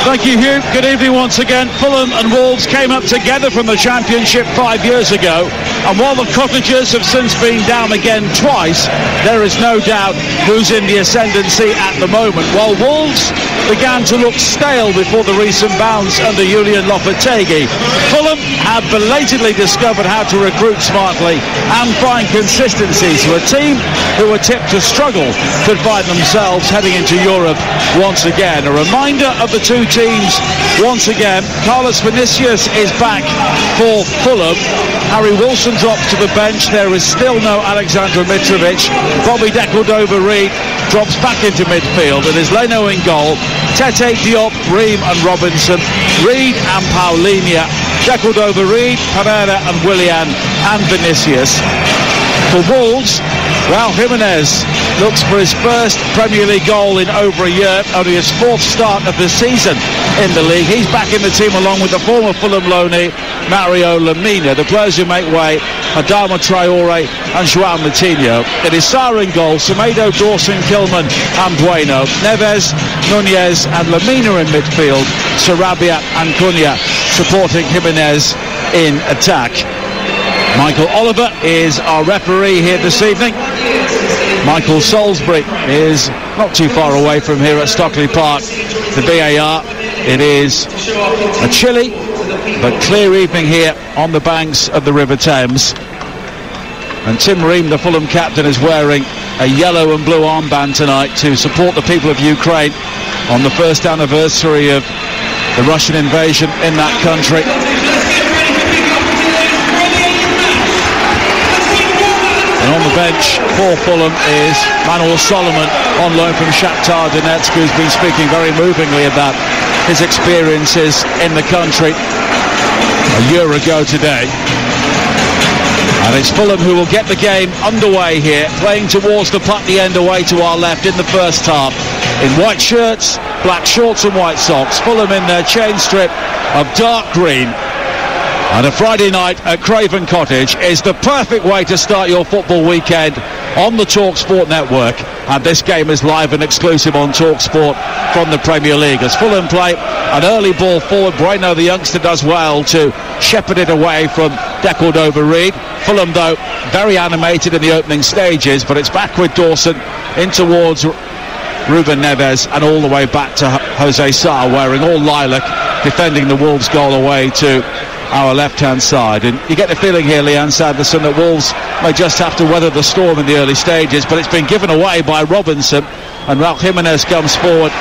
Thank you, Hugh. Good evening once again. Fulham and Wolves came up together from the Championship five years ago, and while the Cottagers have since been down again twice, there is no doubt who's in the ascendancy at the moment. While Wolves began to look stale before the recent bounce under Julen Lopetegui, Fulham have belatedly discovered how to recruit smartly and find consistency. So a team who were tipped to struggle could find themselves heading into Europe once again. A reminder of the two teams once again. Carlos Vinicius is back for Fulham. Harry Wilson drops to the bench. There is still no Aleksandar Mitrovic. Bobby Decordova-Reid drops back into midfield and is Leno in goal. Tete, Diop, Ream and Robinson. Reed and Palhinha. Decordova-Reid, Pereira and Willian and Vinicius. For Wolves, Raul Jimenez looks for his first Premier League goal in over a year, only his fourth start of the season in the league. He's back in the team along with the former Fulham loanee, Mario Lemina. The players who make way, Adama Traore and Joao Moutinho. It is Sá in goal, Semedo, Dawson, Kilman and Bueno. Neves, Nunez and Lemina in midfield. Sarabia and Cunha supporting Jimenez in attack. Michael Oliver is our referee here this evening. Michael Salisbury is not too far away from here at Stockley Park. The VAR. It is a chilly but clear evening here on the banks of the River Thames. And Tim Ream, the Fulham captain, is wearing a yellow and blue armband tonight to support the people of Ukraine on the first anniversary of the Russian invasion in that country. The bench for Fulham is Manor Solomon on loan from Shakhtar Donetsk, who's been speaking very movingly about his experiences in the country a year ago today. And it's Fulham who will get the game underway here, playing towards the Putney end away to our left in the first half. In white shirts, black shorts and white socks. Fulham in their chain strip of dark green. And a Friday night at Craven Cottage is the perfect way to start your football weekend on the TalkSport network. And this game is live and exclusive on TalkSport from the Premier League. As Fulham play an early ball forward, Bueno, the youngster, does well to shepherd it away from Decordova-Reid. Fulham, though, very animated in the opening stages, but it's back with Dawson in towards Ruben Neves and all the way back to Jose Sá wearing all lilac, defending the Wolves goal away to our left-hand side. And you get the feeling here, Lianne Sanderson, that Wolves may just have to weather the storm in the early stages, but it's been given away by Robinson, and Raul Jimenez comes forward.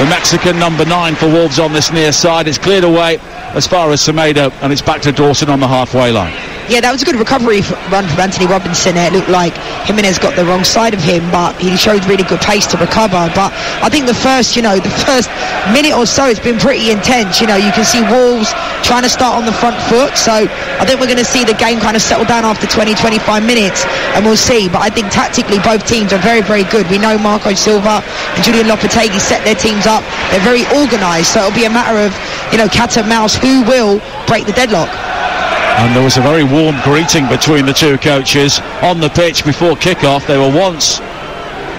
The Mexican number nine for Wolves on this near side. It's cleared away as far as Semedo, and it's back to Dawson on the halfway line. Yeah, that was a good recovery run from Anthony Robinson. It looked like Jimenez got the wrong side of him, but he showed really good pace to recover. But I think the first, you know, the first minute or so has been pretty intense. You know, you can see Wolves trying to start on the front foot. So I think we're going to see the game kind of settle down after 20, 25 minutes, and we'll see. But I think tactically, both teams are very, very good. We know Marco Silva and Julen Lopetegui set their teams up. They're very organised. So it'll be a matter of, you know, cat and mouse. Who will break the deadlock? And there was a very warm greeting between the two coaches on the pitch before kick-off. They were once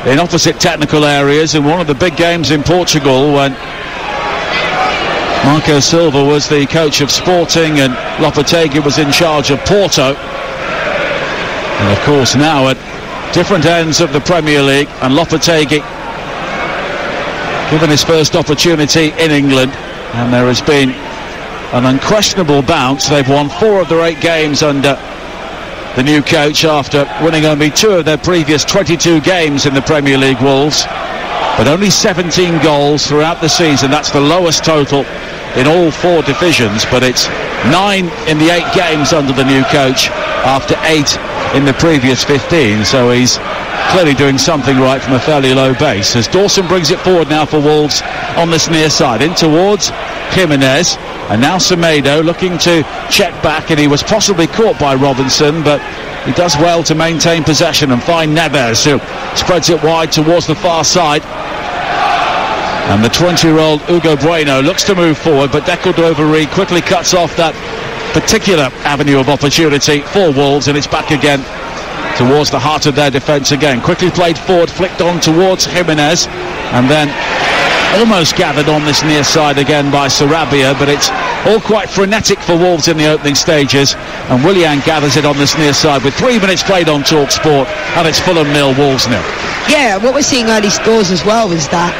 in opposite technical areas in one of the big games in Portugal when Marco Silva was the coach of Sporting and Lopetegui was in charge of Porto. And of course now at different ends of the Premier League and Lopetegui given his first opportunity in England and there has been an unquestionable bounce. They've won four of their eight games under the new coach after winning only two of their previous 22 games in the Premier League Wolves. But only 17 goals throughout the season. That's the lowest total in all four divisions. But it's nine in the eight games under the new coach after eight in the previous 15. So he's clearly doing something right from a fairly low base. As Dawson brings it forward now for Wolves on this near side. In towards Jimenez. And now Semedo looking to check back, and he was possibly caught by Robinson, but he does well to maintain possession and find Neves, who spreads it wide towards the far side. And the 20-year-old Hugo Bueno looks to move forward, but Decordova-Reid quickly cuts off that particular avenue of opportunity for Wolves, and it's back again towards the heart of their defence again. Quickly played forward, flicked on towards Jimenez, and then almost gathered on this near side again by Sarabia, but it's all quite frenetic for Wolves in the opening stages. And Willian gathers it on this near side with three minutes played on Talk Sport, and it's Fulham nil, Wolves nil. Yeah, what we're seeing early scores as well is that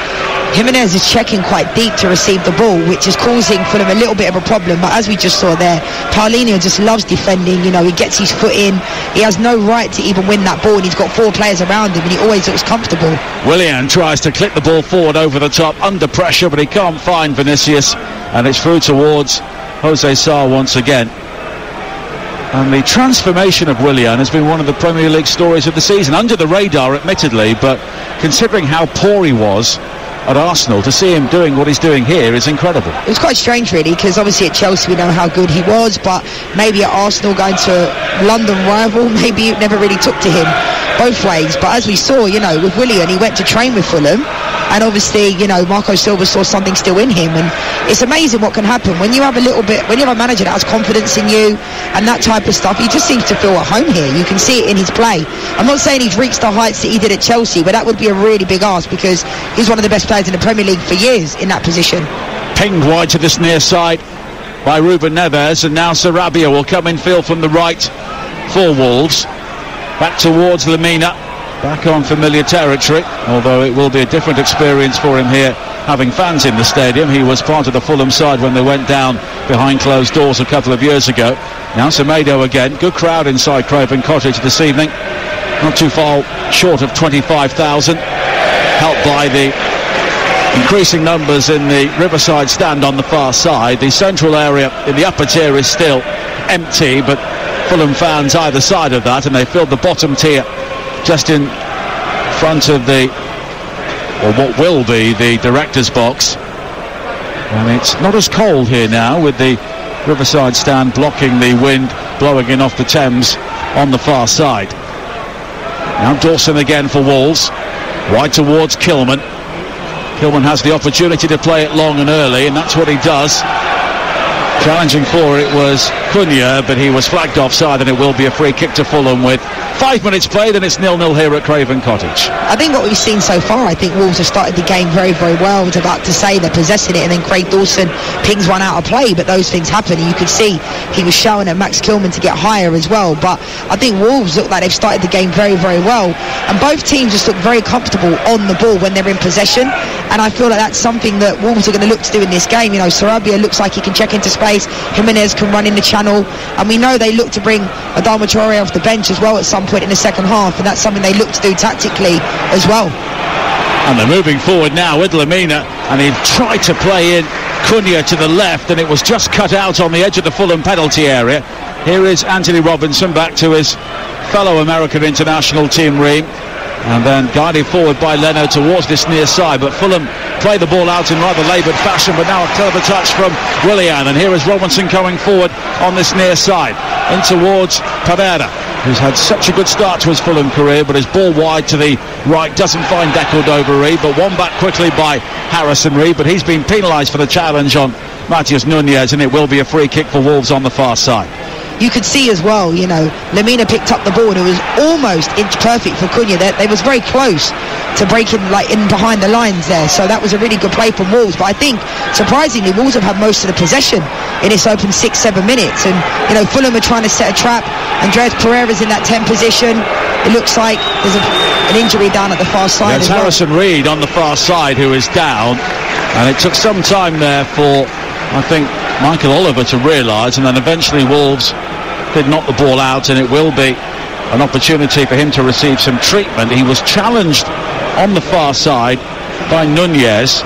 Jimenez is checking quite deep to receive the ball, which is causing Fulham a little bit of a problem. But as we just saw there, Palhinha just loves defending. You know, he gets his foot in. He has no right to even win that ball, and he's got four players around him, and he always looks comfortable. Willian tries to clip the ball forward over the top under pressure, but he can't find Vinicius, and it's through towards Jose Sá once again. And the transformation of Willian has been one of the Premier League stories of the season. Under the radar, admittedly, but considering how poor he was at Arsenal, to see him doing what he's doing here is incredible. It was quite strange, really, because obviously at Chelsea we know how good he was, but maybe at Arsenal going to a London rival, maybe it never really took to him both ways. But as we saw, you know, with Willian, he went to train with Fulham, and obviously, you know, Marco Silva saw something still in him, and it's amazing what can happen when you have a little bit, when you have a manager that has confidence in you and that type of stuff. He just seems to feel at home here. You can see it in his play. I'm not saying he's reached the heights that he did at Chelsea, but that would be a really big ask because he's one of the best players in the Premier League for years in that position. Pinged wide to this near side by Ruben Neves, and now Sarabia will come in field from the right for Wolves. Back towards Lemina, back on familiar territory, although it will be a different experience for him here having fans in the stadium. He was part of the Fulham side when they went down behind closed doors a couple of years ago. Now Semedo again, good crowd inside Craven Cottage this evening, not too far short of 25,000, helped by the increasing numbers in the Riverside stand on the far side. The central area in the upper tier is still empty, but Fulham fans either side of that, and they filled the bottom tier just in front of the, or what will be the director's box. And it's not as cold here now with the Riverside stand blocking the wind blowing in off the Thames on the far side. Now Dawson again for Wolves, wide towards Kilman. Kilman has the opportunity to play it long and early, and that's what he does. Challenging for it was Cunha, but he was flagged offside, and it will be a free kick to Fulham with five minutes played, and it's nil-nil here at Craven Cottage. I think what we've seen so far, I think Wolves have started the game very, very well. I was about to say they're possessing it, and then Craig Dawson pings one out of play, but those things happen. And you could see he was showing at Max Kilman to get higher as well. But I think Wolves look like they've started the game very, very well, and both teams just look very comfortable on the ball when they're in possession. And I feel like that's something that Wolves are going to look to do in this game. You know, Sarabia looks like he can check into space. Jimenez can run in the channel, and we know they look to bring Adama Traore off the bench as well at some point in the second half, and that's something they look to do tactically as well. And they're moving forward now with Lemina. and he tried to play in Cunha to the left, and it was just cut out on the edge of the Fulham penalty area. Here is Anthony Robinson back to his fellow American international team Ream And then guided forward by Leno towards this near side. But Fulham play the ball out in rather laboured fashion. But now a clever touch from Willian. And here is Robinson coming forward on this near side. In towards Pereira, who's had such a good start to his Fulham career. But his ball wide to the right doesn't find Decordova Reid. But one back quickly by Harrison Reed. But he's been penalised for the challenge on Matheus Nunez, And it will be a free kick for Wolves on the far side you could see as well, you know, Lemina picked up the ball and it was almost inch perfect for Cunha. They, they was very close to breaking like in behind the lines there. So that was a really good play from Wolves. But I think surprisingly, Wolves have had most of the possession in this open six, seven minutes. And you know, Fulham are trying to set a trap. Andreas Pereira's in that 10 position. It looks like there's a, an injury down at the far side. There's Harrison well. Reed on the far side who is down. And it took some time there for I think Michael Oliver to realise, and then eventually Wolves did knock the ball out, and it will be an opportunity for him to receive some treatment. He was challenged on the far side by Nunez.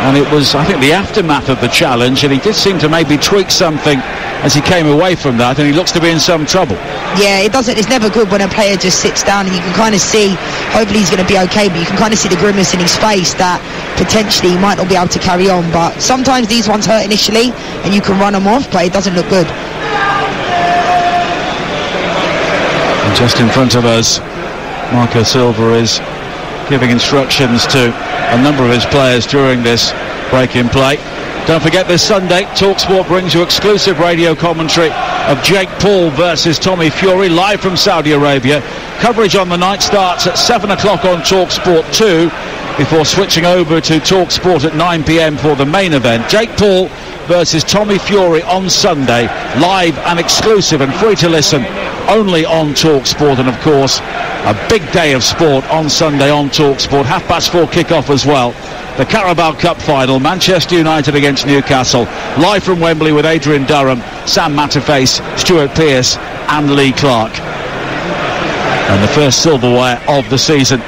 and it was, I think, the aftermath of the challenge, and he did seem to maybe tweak something as he came away from that, and he looks to be in some trouble. Yeah, it doesn't. It's never good when a player just sits down, and you can kind of see. Hopefully, he's going to be okay, but you can kind of see the grimace in his face that potentially he might not be able to carry on. But sometimes these ones hurt initially, and you can run them off, but it doesn't look good. And just in front of us, Marco Silva is giving instructions to a number of his players during this break in play. Don't forget this Sunday, TalkSport brings you exclusive radio commentary of Jake Paul versus Tommy Fury live from Saudi Arabia. Coverage on the night starts at 7 o'clock on TalkSport 2. before switching over to Talk Sport at 9 p.m. for the main event. Jake Paul versus Tommy Fury on Sunday, live and exclusive and free to listen only on Talk Sport. And of course, a big day of sport on Sunday on Talk Sport. Half past four kick-off as well. The Carabao Cup final, Manchester United against Newcastle, live from Wembley with Adrian Durham, Sam Matterface, Stuart Pearce, and Lee Clark. And the first silverware of the season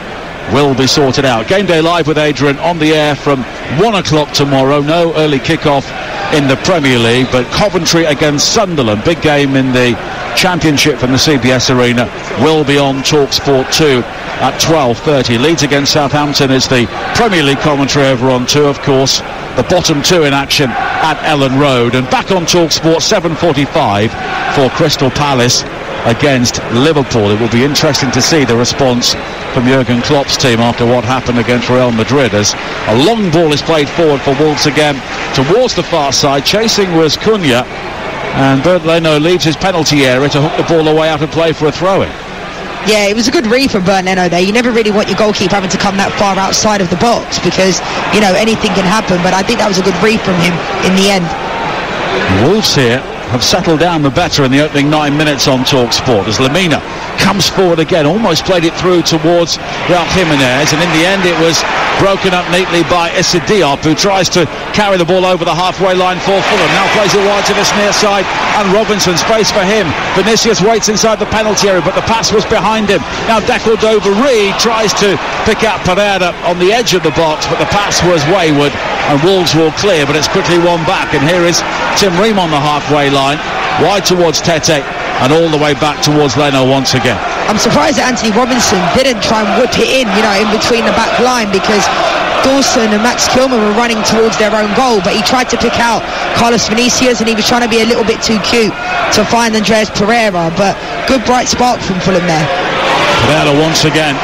will be sorted out. Game day live with Adrian on the air from one o'clock tomorrow. No early kick-off in the Premier League, but Coventry against Sunderland, big game in the Championship from the CBS Arena, will be on Talksport 2 at 12.30. Leeds against Southampton is the Premier League commentary over on 2, of course. The bottom two in action at Elland Road. And back on Talksport 7.45 for Crystal Palace against Liverpool. It will be interesting to see the response from Jurgen Klopp's team after what happened against Real Madrid as a long ball is played forward for Wolves again towards the far side. Chasing was Cunha and Bernd Leno leaves his penalty area to hook the ball away out of play for a throw-in. Yeah, it was a good read from Bernd Leno there. You never really want your goalkeeper having to come that far outside of the box because, you know, anything can happen. But I think that was a good read from him in the end. Wolves here have settled down the better in the opening nine minutes on Talk Sport as Lemina comes forward again, almost played it through towards Raul Jimenez, and in the end it was broken up neatly by Issa Diop, who tries to carry the ball over the halfway line for Fulham. Now plays it wide to this near side, and Robinson, space for him. Vinicius waits inside the penalty area, but the pass was behind him. Now Declan Reed tries to pick out Pereira on the edge of the box, but the pass was wayward, and Wolves will clear, but it's quickly won back. And here is Tim Ream on the halfway line, wide towards Tete, and all the way back towards Leno once again. I'm surprised that Anthony Robinson didn't try and whip it in, you know, in between the back line because Dawson and Max Kilman were running towards their own goal, but he tried to pick out Carlos Vinicius and he was trying to be a little bit too cute to find Andreas Pereira, but good bright spark from Fulham there. Pereira once again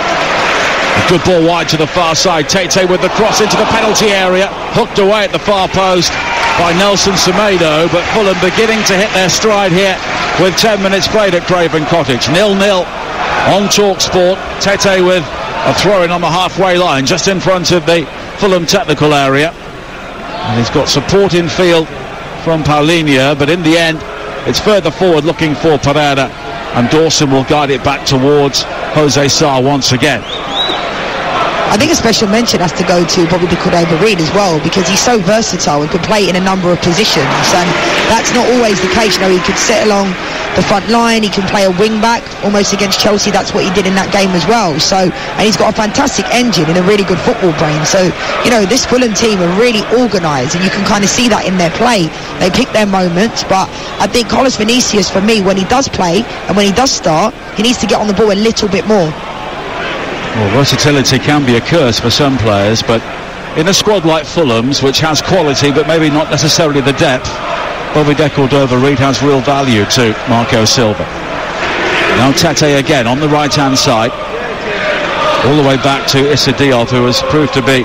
a good ball wide to the far side. Tete with the cross into the penalty area. Hooked away at the far post by Nelson Semedo. But Fulham beginning to hit their stride here with 10 minutes played at Craven Cottage. Nil-nil on Talk Sport. Tete with a throw-in on the halfway line just in front of the Fulham technical area. And he's got support in field from Palhinha. But in the end, it's further forward looking for Pereira. And Dawson will guide it back towards Jose Sá once again. I think a special mention has to go to Bobby de Cordova-Reid as well because he's so versatile and can play in a number of positions and that's not always the case. You know, he could sit along the front line, he can play a wing back almost against Chelsea. That's what he did in that game as well. So, and he's got a fantastic engine and a really good football brain. So, you know, this Fulham team are really organised and you can kind of see that in their play. They pick their moments, but I think Carlos Vinicius, for me, when he does play and when he does start, he needs to get on the ball a little bit more. Well, versatility can be a curse for some players, but in a squad like Fulham's, which has quality but maybe not necessarily the depth, Bobby de Cordova-Reid has real value to Marco Silva. Now Tete again on the right-hand side, all the way back to Issa Diop, who has proved to be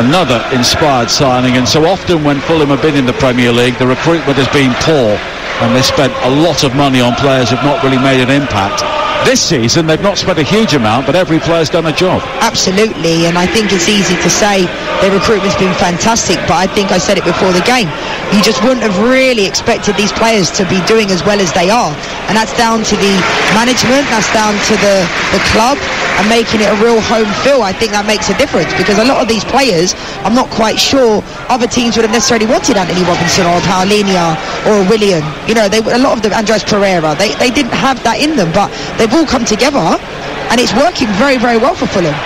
another inspired signing. And so often when Fulham have been in the Premier League, the recruitment has been poor, and they spent a lot of money on players who've not really made an impact this season they've not spent a huge amount, but every player's done a job. Absolutely, and I think it's easy to say their recruitment's been fantastic, but I think I said it before the game. You just wouldn't have really expected these players to be doing as well as they are, and that's down to the management, that's down to the, the club, and making it a real home feel. I think that makes a difference because a lot of these players, I'm not quite sure other teams would have necessarily wanted Anthony Robinson or Palhinha or Willian. You know, they a lot of them, Andreas Pereira, they, they didn't have that in them, but they've all come together and it's working very, very well for Fulham.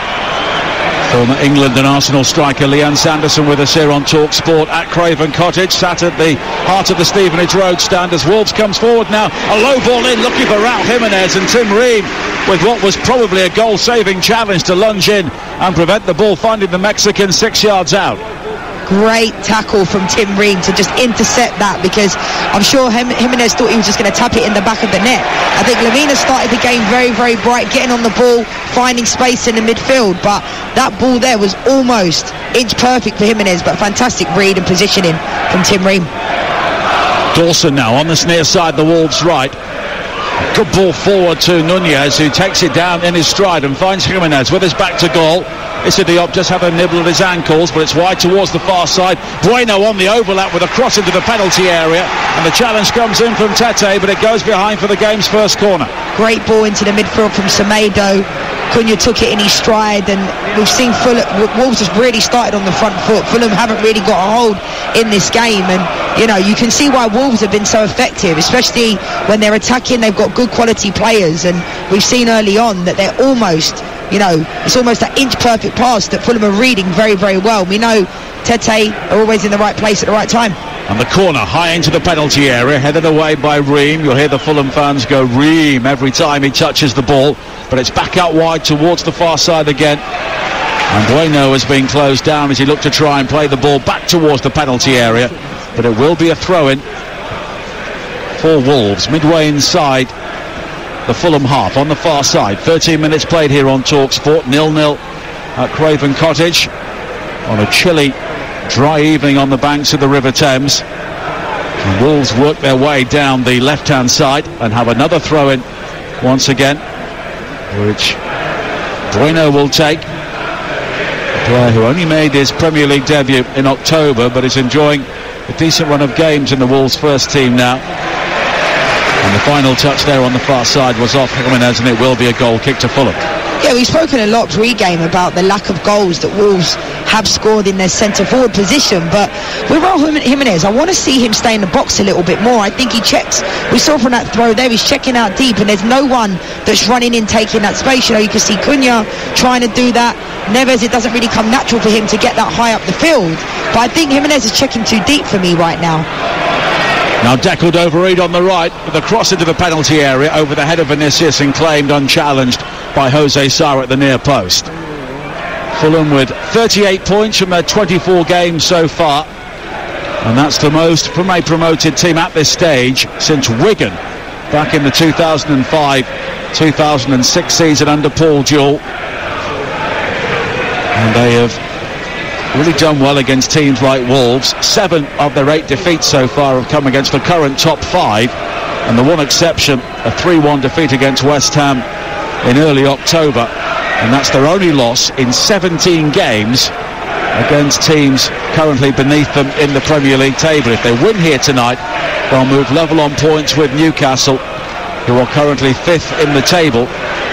Former England and Arsenal striker Lianne Sanderson with us here on Talk Sport at Craven Cottage, sat at the heart of the Stevenage Road stand as Wolves comes forward now. A low ball in, looking for Raul Jimenez and Tim Ream with what was probably a goal-saving challenge to lunge in and prevent the ball finding the Mexican six yards out great tackle from Tim Ream to just intercept that because I'm sure Jimenez thought he was just going to tap it in the back of the net. I think Lemina started the game very, very bright, getting on the ball, finding space in the midfield, but that ball there was almost inch perfect for Jimenez, but fantastic read and positioning from Tim Ream. Dawson now on the near side, the Wolves right. Good ball forward to Nunez, who takes it down in his stride and finds Jimenez with his back to goal. Issa Diop just had a nibble at his ankles, but it's wide towards the far side. Bueno on the overlap with a cross into the penalty area, and the challenge comes in from Tete, but it goes behind for the game's first corner. Great ball into the midfield from Semedo. Cunha took it in his stride, and we've seen Fulham, Wolves has really started on the front foot. Fulham haven't really got a hold in this game, and you know you can see why Wolves have been so effective, especially when they're attacking. They've got good quality players, and we've seen early on that they're almost, you know, it's almost that inch perfect pass that Fulham are reading very, very well. We know Tete are always in the right place at the right time. And the corner high into the penalty area, headed away by Ream. You'll hear the Fulham fans go Ream every time he touches the ball, but it's back out wide towards the far side again. And Bueno has been closed down as he looked to try and play the ball back towards the penalty area, but it will be a throw-in for Wolves, midway inside the Fulham half on the far side. 13 minutes played here on Talksport, nil-nil at Craven Cottage on a chilly dry evening on the banks of the River Thames. And Wolves work their way down the left-hand side and have another throw-in once again, which Bueno will take. A player who only made his Premier League debut in October, but is enjoying a decent run of games in the Wolves' first team now. And the final touch there on the far side was off Jimenez, and it will be a goal kick to Fulham. Yeah, we've spoken a lot pre-game about the lack of goals that Wolves have scored in their centre-forward position, but with Raul Jimenez, I want to see him stay in the box a little bit more. I think he checks, we saw from that throw there, he's checking out deep, and there's no one that's running in, taking that space. You know, you can see Cunha trying to do that. Neves, it doesn't really come natural for him to get that high up the field, but I think Jimenez is checking too deep for me right now. Now Decordova-Reid on the right with a cross into the penalty area over the head of Vinicius and claimed unchallenged by Jose Sa at the near post. Fulham with 38 points from their 24 games so far. And that's the most from a promoted team at this stage since Wigan back in the 2005-2006 season under Paul Jewell. And they have really done well against teams like Wolves. Seven of their eight defeats so far have come against the current top five. And the one exception, a 3-1 defeat against West Ham in early October. And that's their only loss in 17 games against teams currently beneath them in the Premier League table. If they win here tonight, they'll move level on points with Newcastle, who are currently fifth in the table,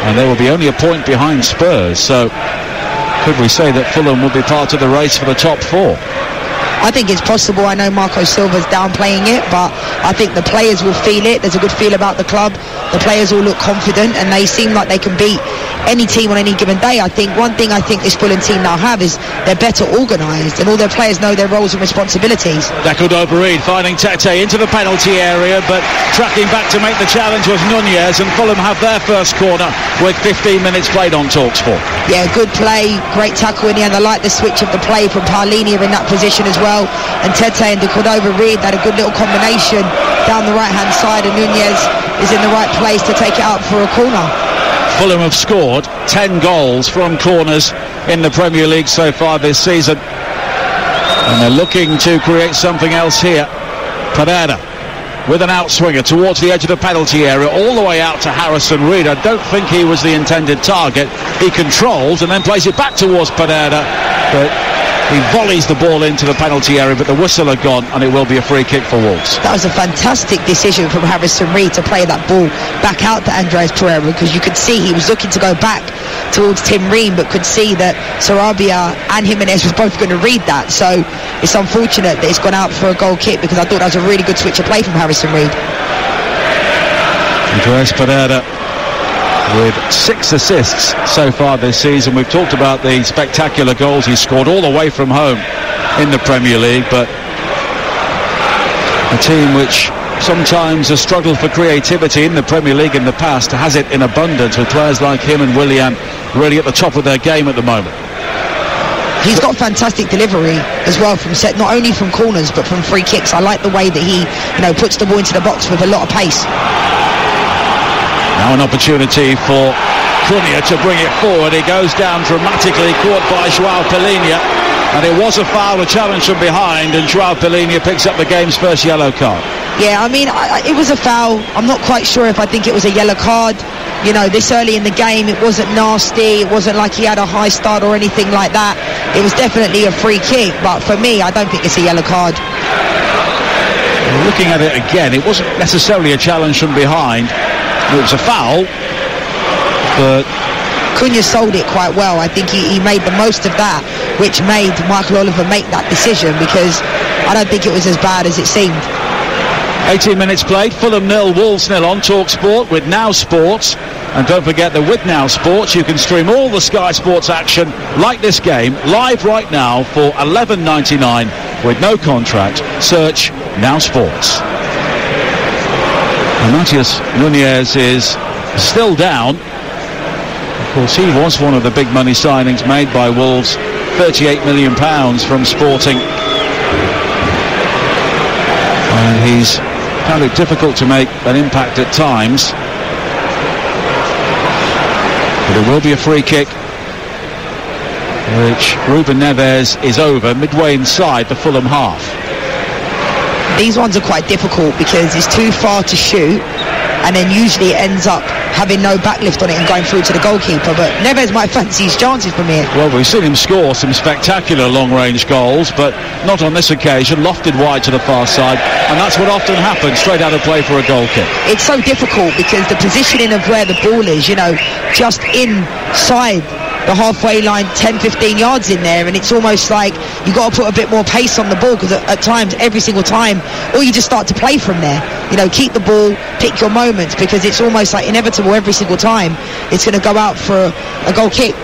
and they will be only a point behind Spurs. So could we say that Fulham will be part of the race for the top four? I think it's possible. I know Marco Silva's downplaying it, but I think the players will feel it. There's a good feel about the club. The players all look confident, and they seem like they can beat any team on any given day. I think one thing I think this Fulham team now have is they're better organised, and all their players know their roles and responsibilities. Decordova-Reid finding Tete into the penalty area, but tracking back to make the challenge was Nunez, and Fulham have their first corner with 15 minutes played on Talksport. Yeah, good play, great tackle in the end. I like the switch of the play from Palhinha in that position as well. And Tete and De Cordova-Reid had a good little combination down the right-hand side, and Nunez is in the right place to take it out for a corner. Fulham have scored 10 goals from corners in the Premier League so far this season. And they're looking to create something else here. Pereira with an outswinger towards the edge of the penalty area, all the way out to Harrison Reed. I don't think he was the intended target. He controls and then plays it back towards Pereira, but he volleys the ball into the penalty area, but the whistle had gone, and it will be a free kick for Wolves. That was a fantastic decision from Harrison Reed to play that ball back out to Andreas Pereira because you could see he was looking to go back towards Tim Ream, but could see that Sarabia and Jimenez was both going to read that. So it's unfortunate that it's gone out for a goal kick because I thought that was a really good switch of play from Harrison Reed. Andreas Pereira with six assists so far this season. We've talked about the spectacular goals he scored all the way from home in the Premier League, but a team which sometimes has struggled for creativity in the Premier League in the past has it in abundance with players like him and Willian really at the top of their game at the moment. He's got fantastic delivery as well from set, not only from corners but from free kicks. I like the way that he, you know, puts the ball into the box with a lot of pace. Now an opportunity for Cunha to bring it forward. He goes down dramatically, caught by Joao Palhinha. And it was a foul, a challenge from behind, and Joao Palhinha picks up the game's first yellow card. Yeah, I mean, I, it was a foul. I'm not quite sure if I think it was a yellow card. You know, this early in the game, it wasn't nasty. It wasn't like he had a high start or anything like that. It was definitely a free kick. But for me, I don't think it's a yellow card. Looking at it again, it wasn't necessarily a challenge from behind. It was a foul, but Cunha sold it quite well. I think he, he made the most of that, which made Michael Oliver make that decision because I don't think it was as bad as it seemed. 18 minutes played, Fulham nil, Wolves nil on Talk Sport with Now Sports. And don't forget that with Now Sports you can stream all the Sky Sports action like this game live right now for 11.99 with no contract. Search Now Sports. Matheus Nunez is still down. Of course, he was one of the big money signings made by Wolves, 38 million pounds from Sporting. And he's found it difficult to make an impact at times. But it will be a free kick, which Ruben Neves is over midway inside the Fulham half. These ones are quite difficult because it's too far to shoot and then usually it ends up having no backlift on it and going through to the goalkeeper. But Neves might fancy his chances from here. Well, we've seen him score some spectacular long-range goals, but not on this occasion. Lofted wide to the far side, and that's what often happens, straight out of play for a goal kick. It's so difficult because the positioning of where the ball is, you know, just inside the halfway line 10 15 yards in there and it's almost like you've got to put a bit more pace on the ball because at, at, times every single time or you just start to play from there. You know keep the ball pick your moments because it's almost like inevitable every single time it's going to go out for a, a goal kick.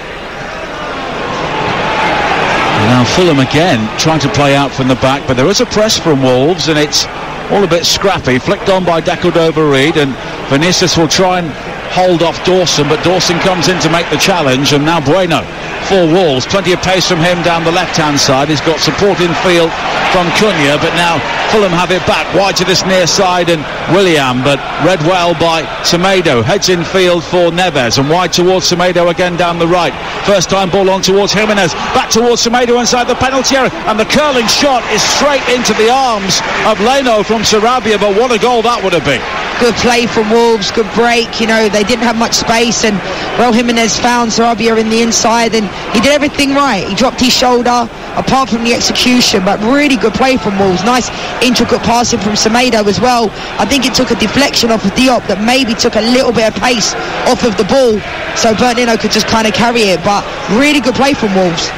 Now Fulham again trying to play out from the back but there is a press from Wolves and it's all a bit scrappy. Flicked on by Decordova-Reid and Vinicius will try and hold off Dawson, but Dawson comes in to make the challenge, and now Bueno four walls, Plenty of pace from him down the left-hand side. He's got support in field from Cunha, but now Fulham have it back wide to this near side, and Willian, but read well by Semedo. Heads in field for Neves, and wide towards Semedo again down the right. First time ball on towards Jimenez, back towards Semedo inside the penalty area, and the curling shot is straight into the arms of Leno from Sarabia, but what a goal that would have been good play from Wolves, good break. You know, they didn't have much space, and well, Jimenez found Sarabia in the inside, and he did everything right. He dropped his shoulder, apart from the execution, but really good play from Wolves. Nice intricate passing from Semedo as well. I think it took a deflection off of Diop that maybe took a little bit of pace off of the ball, so Bernd Leno could just kind of carry it, but really good play from Wolves.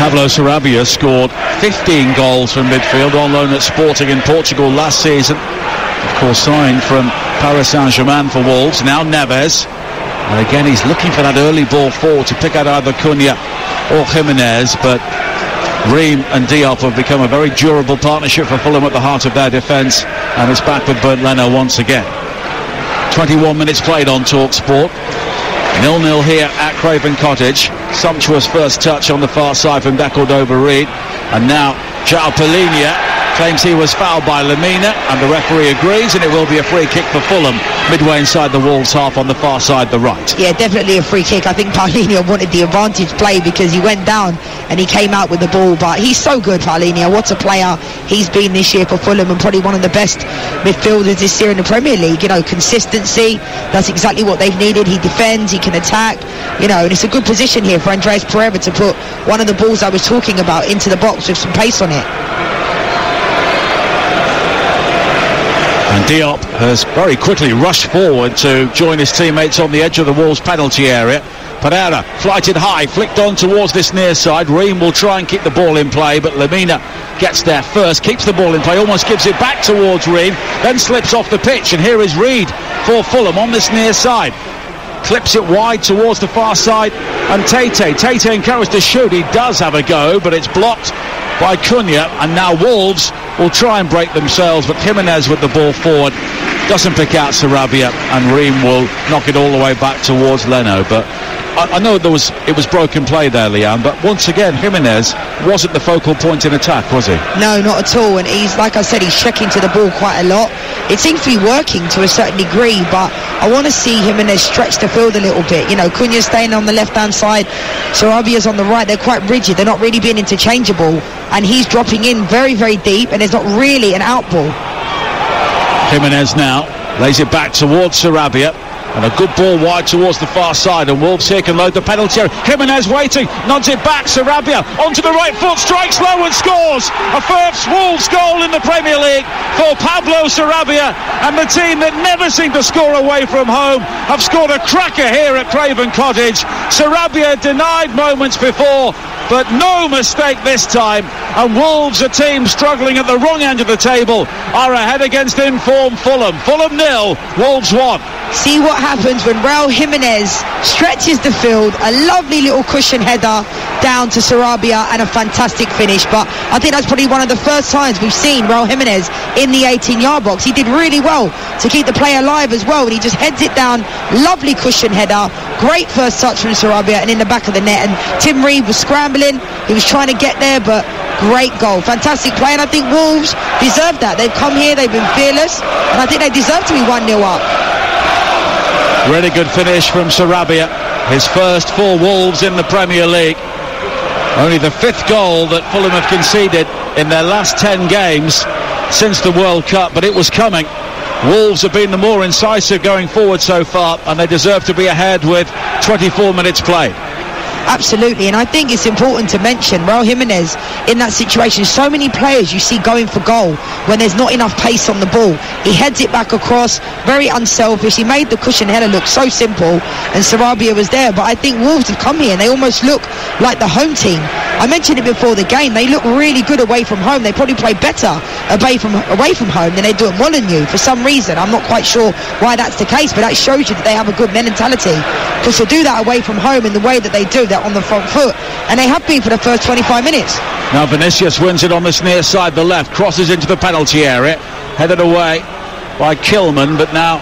Pablo Sarabia scored 15 goals from midfield on loan at Sporting in Portugal last season. Of course, signed from Paris Saint-Germain for Wolves. Now Neves. And again, he's looking for that early ball forward to pick out either Cunha or Jimenez. But Ream and Diop have become a very durable partnership for Fulham at the heart of their defence. And it's back with Bernd Leno once again. 21 minutes played on Talk Sport. Nil-nil here at Craven Cottage. Sumptuous first touch on the far side from Decordova-Reid. And now João Palhinha claims he was fouled by Lemina, and the referee agrees and it will be a free kick for Fulham midway inside the Wolves half on the far side the right. Yeah, definitely a free kick. I think Palhinha wanted the advantage play because he went down and he came out with the ball but he's so good Palhinha. What a player he's been this year for Fulham and probably one of the best midfielders this year in the Premier League. You know, consistency, that's exactly what they've needed. He defends, he can attack, you know, and it's a good position here for Andreas Pereira to put one of the balls I was talking about into the box with some pace on it. And Diop has very quickly rushed forward to join his teammates on the edge of the Wolves penalty area. Pereira flighted high, flicked on towards this near side. Ream will try and keep the ball in play, but Lemina gets there first, keeps the ball in play, almost gives it back towards Ream, then slips off the pitch. And here is Reed for Fulham on this near side. Clips it wide towards the far side, and Tete. Tete encouraged to shoot. He does have a go, but it's blocked by Cunha, and now Wolves will try and break themselves, but Jimenez with the ball forward doesn't pick out Sarabia, and Ream will knock it all the way back towards Leno. But I, I know there was it was broken play there, Lianne. But once again, Jimenez wasn't the focal point in attack, was he? No, not at all. And he's like I said, he's checking to the ball quite a lot. It seems to be working to a certain degree, but I want to see Jimenez stretch the field a little bit. You know, Cunha staying on the left-hand side, Sarabia's on the right. They're quite rigid. They're not really being interchangeable, and he's dropping in very, very deep, and there's not really an out ball. Jimenez now Lays it back towards Sarabia. And a good ball wide towards the far side. And Wolves here can load the penalty area. Jimenez waiting, nods it back. Sarabia onto the right foot, strikes low and scores. A first Wolves goal in the Premier League for Pablo Sarabia. And the team that never seemed to score away from home have scored a cracker here at Craven Cottage. Sarabia denied moments before, but no mistake this time. And Wolves, a team struggling at the wrong end of the table, are ahead against informed Fulham. Fulham nil, Wolves one. See what happens when Raul Jimenez stretches the field. A lovely little cushion header down to Sarabia and a fantastic finish. But I think that's probably one of the first times we've seen Raul Jimenez in the 18-yard box. He did really well to keep the play alive as well. And he just heads it down. Lovely cushion header. Great first touch from Sarabia and in the back of the net. And Tim Ream was scrambling. He was trying to get there, but great goal. Fantastic play. And I think Wolves deserve that. They've come here. They've been fearless. And I think they deserve to be 1-0 up. Really good finish from Sarabia. His first for Wolves in the Premier League. Only the fifth goal that Fulham have conceded in their last 10 games since the World Cup, but it was coming. Wolves have been the more incisive going forward so far, and they deserve to be ahead with 24 minutes played. Absolutely, and I think it's important to mention Raul Jimenez in that situation. So many players you see going for goal when there's not enough pace on the ball. He heads it back across, very unselfish. He made the cushion header look so simple, and Sarabia was there. But I think Wolves have come here and they almost look like the home team. I mentioned it before the game. They look really good away from home. They probably play better away from away from home than they do at Molineux for some reason. I'm not quite sure why that's the case, but that shows you that they have a good mentality. Because to do that away from home in the way that they do, they're on the front foot, and they have been for the first 25 minutes. Now Vinicius wins it on this near side, the left, crosses into the penalty area, headed away by Kilman, but now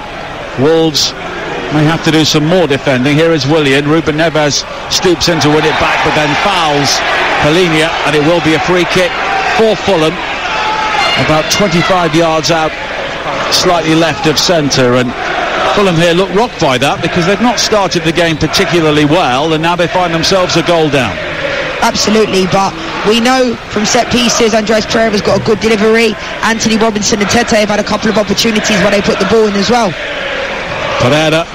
Wolves may have to do some more defending. Here is Willian. Ruben Neves stoops in to win it back, but then fouls Palhinha, and it will be a free kick for Fulham. About 25 yards out, slightly left of centre, and Fulham here look rocked by that because they've not started the game particularly well, and now they find themselves a goal down. Absolutely, but we know from set pieces, Andreas Pereira's got a good delivery. Anthony Robinson and Tete have had a couple of opportunities where they put the ball in as well. Pereira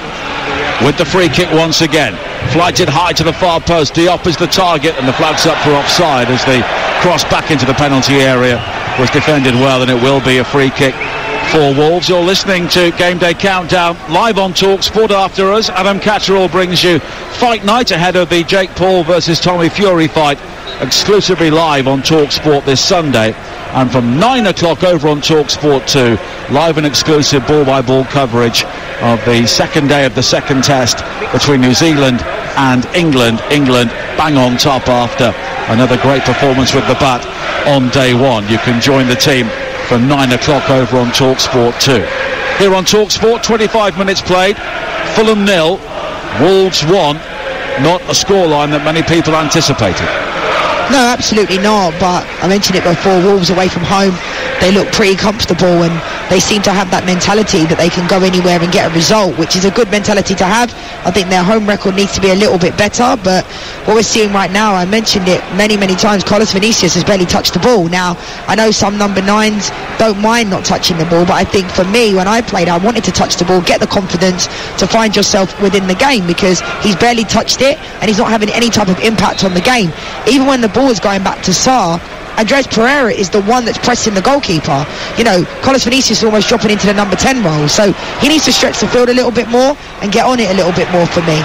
with the free kick once again. Flights it high to the far post. Diop is the target, and the flag's up for offside as the cross back into the penalty area was defended well, and it will be a free kick for Wolves. You're listening to Game Day Countdown live on Talk Sport after us. Adam Catterall brings you Fight Night ahead of the Jake Paul versus Tommy Fury fight exclusively live on Talk Sport this Sunday. And from 9 o'clock over on Talk Sport 2, live and exclusive ball by ball coverage of the second day of the second test between New Zealand and England. England bang on top after another great performance with the bat on day one. You can join the team from 9 o'clock over on Talk Sport 2. Here on Talk Sport, 25 minutes played, Fulham nil, Wolves 1, not a scoreline that many people anticipated. No, absolutely not. But I mentioned it before. Wolves away from home, they look pretty comfortable, and they seem to have that mentality that they can go anywhere and get a result, which is a good mentality to have. I think their home record needs to be a little bit better. But what we're seeing right now, I mentioned it many, many times. Carlos Vinicius has barely touched the ball. Now I know some number nines don't mind not touching the ball, but I think for me, when I played, I wanted to touch the ball, get the confidence to find yourself within the game because he's barely touched it and he's not having any type of impact on the game. Even when the ball is going back to Sá, Andreas Pereira is the one that's pressing the goalkeeper. You know, Carlos Vinicius is almost dropping into the number 10 role. So he needs to stretch the field a little bit more and get on it a little bit more for me.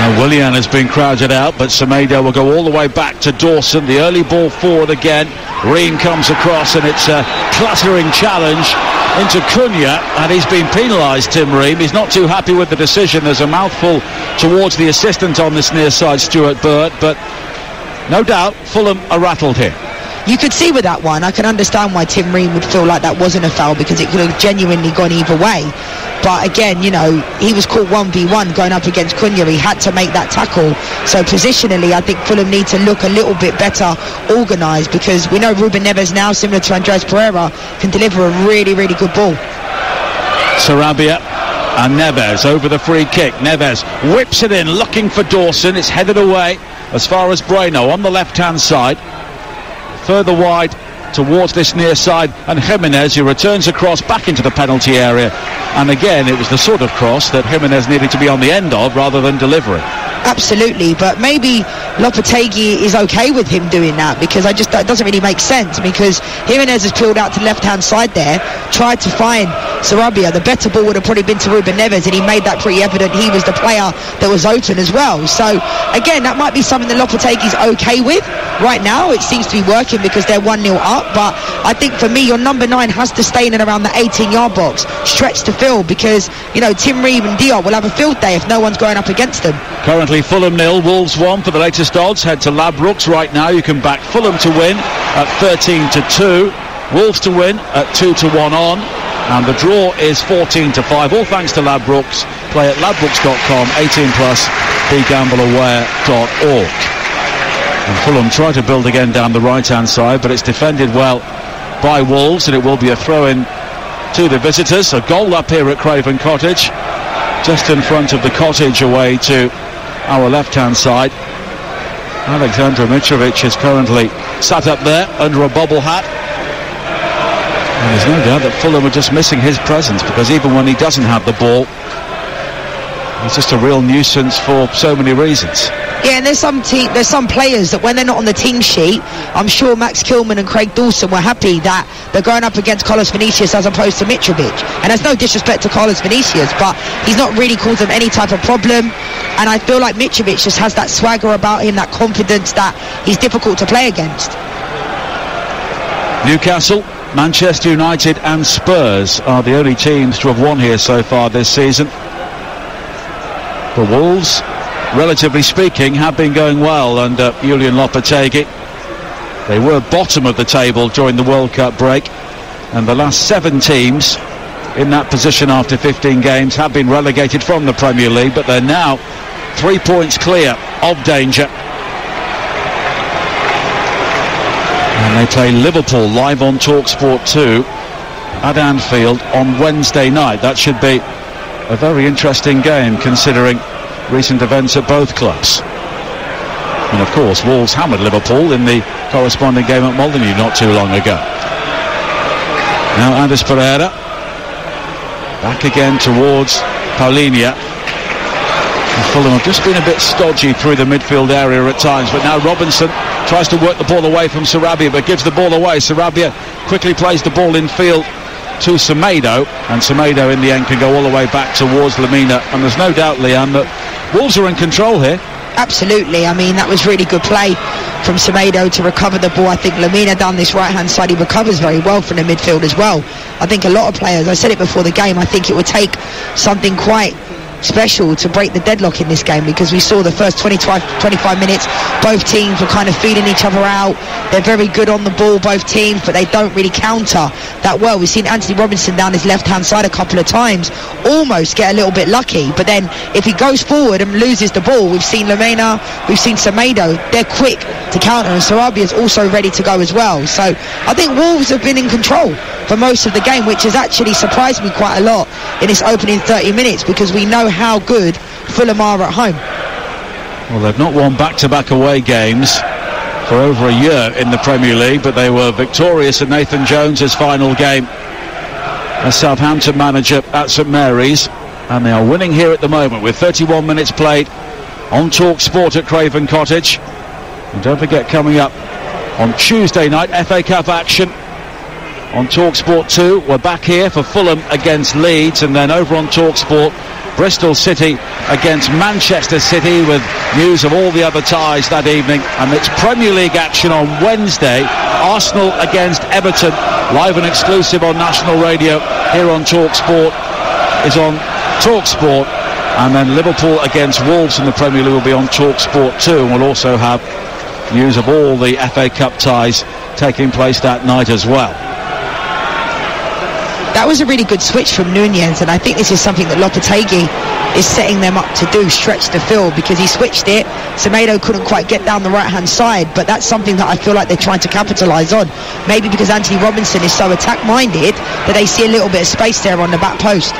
Now Willian has been crowded out, but Semedo will go all the way back to Dawson. The early ball forward again. Ream comes across and it's a clattering challenge into Cunha and he's been penalised, Tim Ream. He's not too happy with the decision. There's a mouthful towards the assistant on this near side, Stuart Burt, but no doubt Fulham are rattled here. You could see with that one, I can understand why Tim Ream would feel like that wasn't a foul because it could have genuinely gone either way. But again, you know, he was caught 1v1 going up against Cunha. He had to make that tackle. So positionally, I think Fulham need to look a little bit better organised because we know Ruben Neves now, similar to Andreas Pereira, can deliver a really, really good ball. Sarabia and Neves over the free kick. Neves whips it in, looking for Dawson. It's headed away as far as Bueno on the left-hand side. Further wide towards this near side and Jimenez who returns across back into the penalty area and again it was the sort of cross that Jimenez needed to be on the end of rather than delivering absolutely but maybe Lopetegui is okay with him doing that because I just that doesn't really make sense because Jimenez has peeled out to the left hand side there tried to find Sarabia. The better ball would have probably been to Ruben Neves and he made that pretty evident he was the player that was open as well. So again that might be something that Lopetegui's okay with. Right now it seems to be working because they're 1-0 up but I think for me your number 9 has to stay in and around the 18 yard box. Stretch to field because you know Tim Ream and Diop will have a field day if no one's going up against them. Currently Fulham nil Wolves 1 for the latest odds. Head to Ladbrokes right now. You can back Fulham to win at 13 to 2 Wolves to win at 2 to 1 on. And the draw is 14 to 5 all thanks to Ladbrokes play at ladbrokes.com 18 plus begambleaware.org and Fulham try to build again down the right hand side but it's defended well by Wolves and it will be a throw in to the visitors. A goal up here at Craven Cottage just in front of the cottage away to our left hand side Aleksandar Mitrovic is currently sat up there under a bobble hat and there's no doubt that Fulham are just missing his presence because even when he doesn't have the ball he's just a real nuisance for so many reasons yeah, and there's some te- there's some players that when they're not on the team sheet, I'm sure Max Kilman and Craig Dawson were happy that they're going up against Carlos Vinicius as opposed to Mitrovic. And there's no disrespect to Carlos Vinicius, but he's not really caused them any type of problem. And I feel like Mitrovic just has that swagger about him, that confidence that he's difficult to play against. Newcastle, Manchester United and Spurs are the only teams to have won here so far this season. The Wolves relatively speaking, have been going well under Julen Lopetegui. They were bottom of the table during the World Cup break, and the last seven teams in that position after 15 games have been relegated from the Premier League, but they're now three points clear of danger. And they play Liverpool live on TalkSport 2 at Anfield on Wednesday night. That should be a very interesting game considering recent events at both clubs. And of course, Wolves hammered Liverpool in the corresponding game at Molineux not too long ago. Now Andreas Pereira back again towards Palhinha. Fulham have just been a bit stodgy through the midfield area at times, but now Robinson tries to work the ball away from Sarabia, but gives the ball away. Sarabia quickly plays the ball in field to Semedo, and Semedo in the end can go all the way back towards Lemina. And there's no doubt, Lianne, that Wolves are in control here. Absolutely. I mean, that was really good play from Semedo to recover the ball. I think Lemina down this right-hand side, he recovers very well from the midfield as well. I think a lot of players, I said it before the game, I think it would take something quite special to break the deadlock in this game because we saw the first 25, 25 minutes both teams were kind of feeding each other out. They're very good on the ball both teams but they don't really counter that well. We've seen Anthony Robinson down his left hand side a couple of times almost get a little bit lucky but then if he goes forward and loses the ball we've seen Lemina we've seen Semedo they're quick to counter and Sarabia is also ready to go as well. So I think Wolves have been in control for most of the game which has actually surprised me quite a lot in this opening 30 minutes because we know how good Fulham are at home. Well, they've not won back-to-back away games for over a year in the Premier League, but they were victorious in Nathan Jones's final game as Southampton manager at St Mary's, and they are winning here at the moment with 31 minutes played on Talk Sport at Craven Cottage. And don't forget, coming up on Tuesday night, FA Cup action on Talksport 2. We're back here for Fulham against Leeds and then over on Talksport Bristol City against Manchester City with news of all the other ties that evening. And it's Premier League action on Wednesday. Arsenal against Everton live and exclusive on national radio here on Talksport is on Talksport. And then Liverpool against Wolves in the Premier League will be on Talksport 2 and we'll also have news of all the FA Cup ties taking place that night as well that was a really good switch from Nunes, and I think this is something that Lopetegui is setting them up to do, stretch the field, because he switched it. Semedo couldn't quite get down the right-hand side, but that's something that I feel like they're trying to capitalise on. Maybe because Anthony Robinson is so attack-minded that they see a little bit of space there on the back post.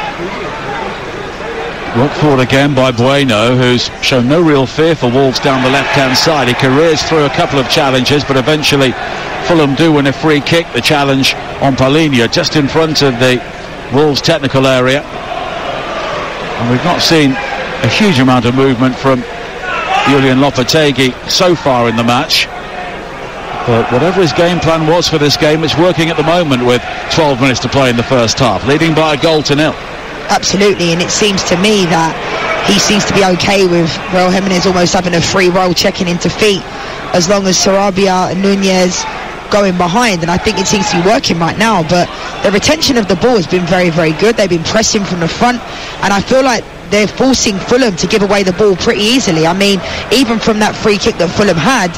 Look forward again by Bueno, who's shown no real fear for Wolves down the left-hand side. He careers through a couple of challenges, but eventually Fulham do win a free kick. The challenge on Palhinha, just in front of the Wolves technical area. And we've not seen a huge amount of movement from Julen Lopetegui so far in the match. But whatever his game plan was for this game, it's working at the moment with 12 minutes to play in the first half, leading by a goal to nil absolutely. And it seems to me that he seems to be okay with Raul Jimenez almost having a free role, checking into feet, as long as Sarabia and Nunes going behind. And I think it seems to be working right now. But the retention of the ball has been very, very good. They've been pressing from the front. And I feel like they're forcing Fulham to give away the ball pretty easily. I mean, even from that free kick that Fulham had,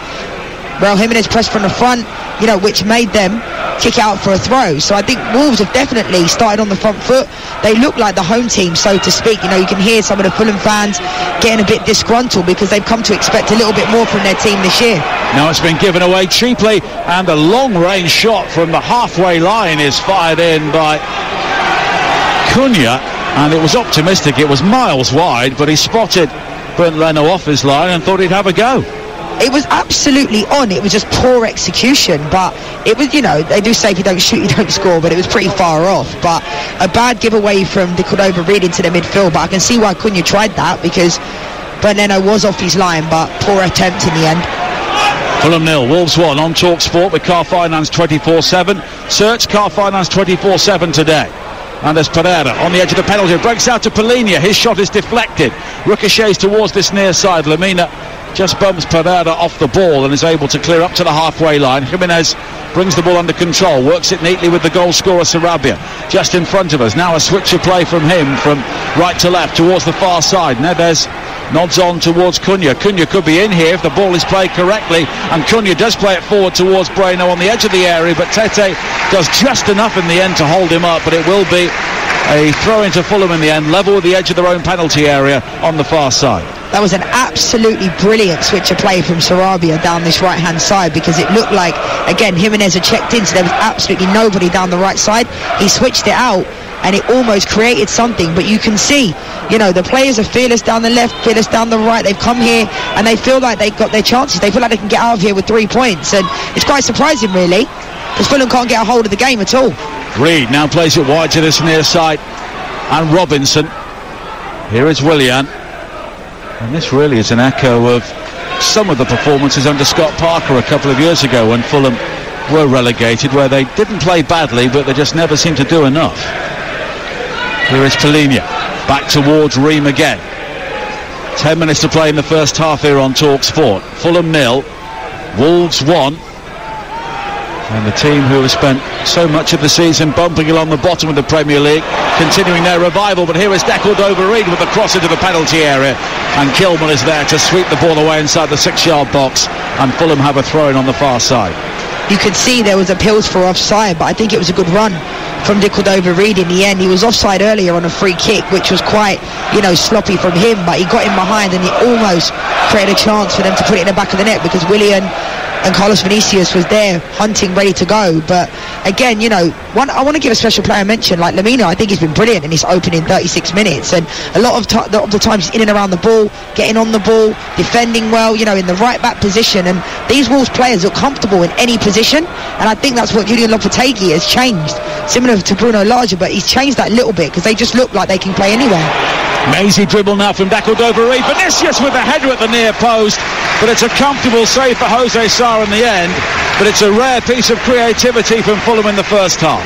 Raul Jimenez pressed from the front, you know, which made them kick out for a throw. So I think Wolves have definitely started on the front foot. They look like the home team, so to speak. You know, you can hear some of the Fulham fans getting a bit disgruntled because they've come to expect a little bit more from their team this year. Now it's been given away cheaply, and a long-range shot from the halfway line is fired in by Cunha, and it was optimistic. It was miles wide, but he spotted Bernd Leno off his line and thought he'd have a go it was absolutely on. It was just poor execution, but it was, you know, they do say if you don't shoot, you don't score, but it was pretty far off. But a bad giveaway from the Cordova Reid into the midfield, but I can see why Cunha tried that because Bernd Leno was off his line, but poor attempt in the end. Fulham nil, Wolves 1 on Talk Sport with Car Finance 24-7. Search Car Finance 24-7 today. And there's Pereira on the edge of the penalty. Breaks out to Palhinha. His shot is deflected. Ricochets towards this near side. Lemina just bumps Pereira off the ball and is able to clear up to the halfway line. Jimenez brings the ball under control, works it neatly with the goal scorer Sarabia just in front of us. Now a switch of play from him from right to left towards the far side. Neves nods on towards Cunha. Cunha could be in here if the ball is played correctly, and Cunha does play it forward towards Bueno on the edge of the area, but Tete does just enough in the end to hold him up, but it will be a throw into Fulham in the end, level with the edge of their own penalty area on the far side. That was an absolutely brilliant switch of play from Sarabia down this right hand side because it looked like, again, Jimenez had checked in, so there was absolutely nobody down the right side. He switched it out and it almost created something. But you can see, you know, the players are fearless down the left, fearless down the right. They've come here and they feel like they've got their chances. They feel like they can get out of here with three points. And it's quite surprising, really, because Fulham can't get a hold of the game at all. Reid now plays it wide to this near side. And Robinson. Here is Willian. And this really is an echo of some of the performances under Scott Parker a couple of years ago when Fulham were relegated, where they didn't play badly, but they just never seemed to do enough. Here is Palhinha, back towards Ream again. Ten minutes to play in the first half here on Talk Sport. Fulham nil, Wolves one. And the team who have spent so much of the season bumping along the bottom of the Premier League, continuing their revival. But here is De Cordova-Reid with the cross into the penalty area. And Kilman is there to sweep the ball away inside the six-yard box. And Fulham have a throw in on the far side. You could see there was appeals for offside, but I think it was a good run from De Cordova-Reid in the end. He was offside earlier on a free kick, which was quite, you know, sloppy from him, but he got in behind and he almost created a chance for them to put it in the back of the net because Willian and Carlos Vinicius was there hunting, ready to go. But again, you know, one, I want to give a special player mention like Lemina. I think he's been brilliant in his opening 36 minutes, and a lot of, t- of the times in and around the ball, getting on the ball, defending well, you know, in the right back position. And these Wolves players look comfortable in any position, and I think that's what Julen Lopetegui has changed, similar to Bruno Lage, but he's changed that little bit because they just look like they can play anywhere. Mazy dribble now from De Cordova-Reid. Vinicius with a header at the near post, but it's a comfortable save for Jose Sa in the end. But it's a rare piece of creativity from Fulham in the first half.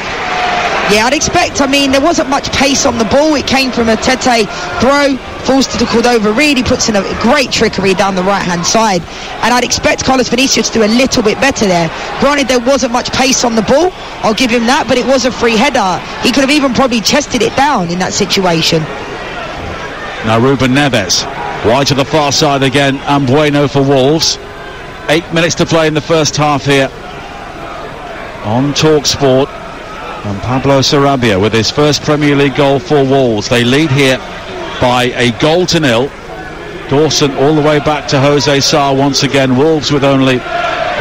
Yeah, I'd expect. I mean, there wasn't much pace on the ball. It came from a Tete throw, falls to the Cordova. Really puts in a great trickery down the right-hand side. And I'd expect Carlos Vinicius to do a little bit better there. Granted, there wasn't much pace on the ball. I'll give him that, but it was a free header. He could have even probably chested it down in that situation. Now Ruben Neves, wide to the far side again, and Bueno for Wolves. Eight minutes to play in the first half here on Talk Sport. And Pablo Sarabia with his first Premier League goal for Wolves. They lead here by a goal to nil. Dawson all the way back to Jose Sa once again. Wolves with only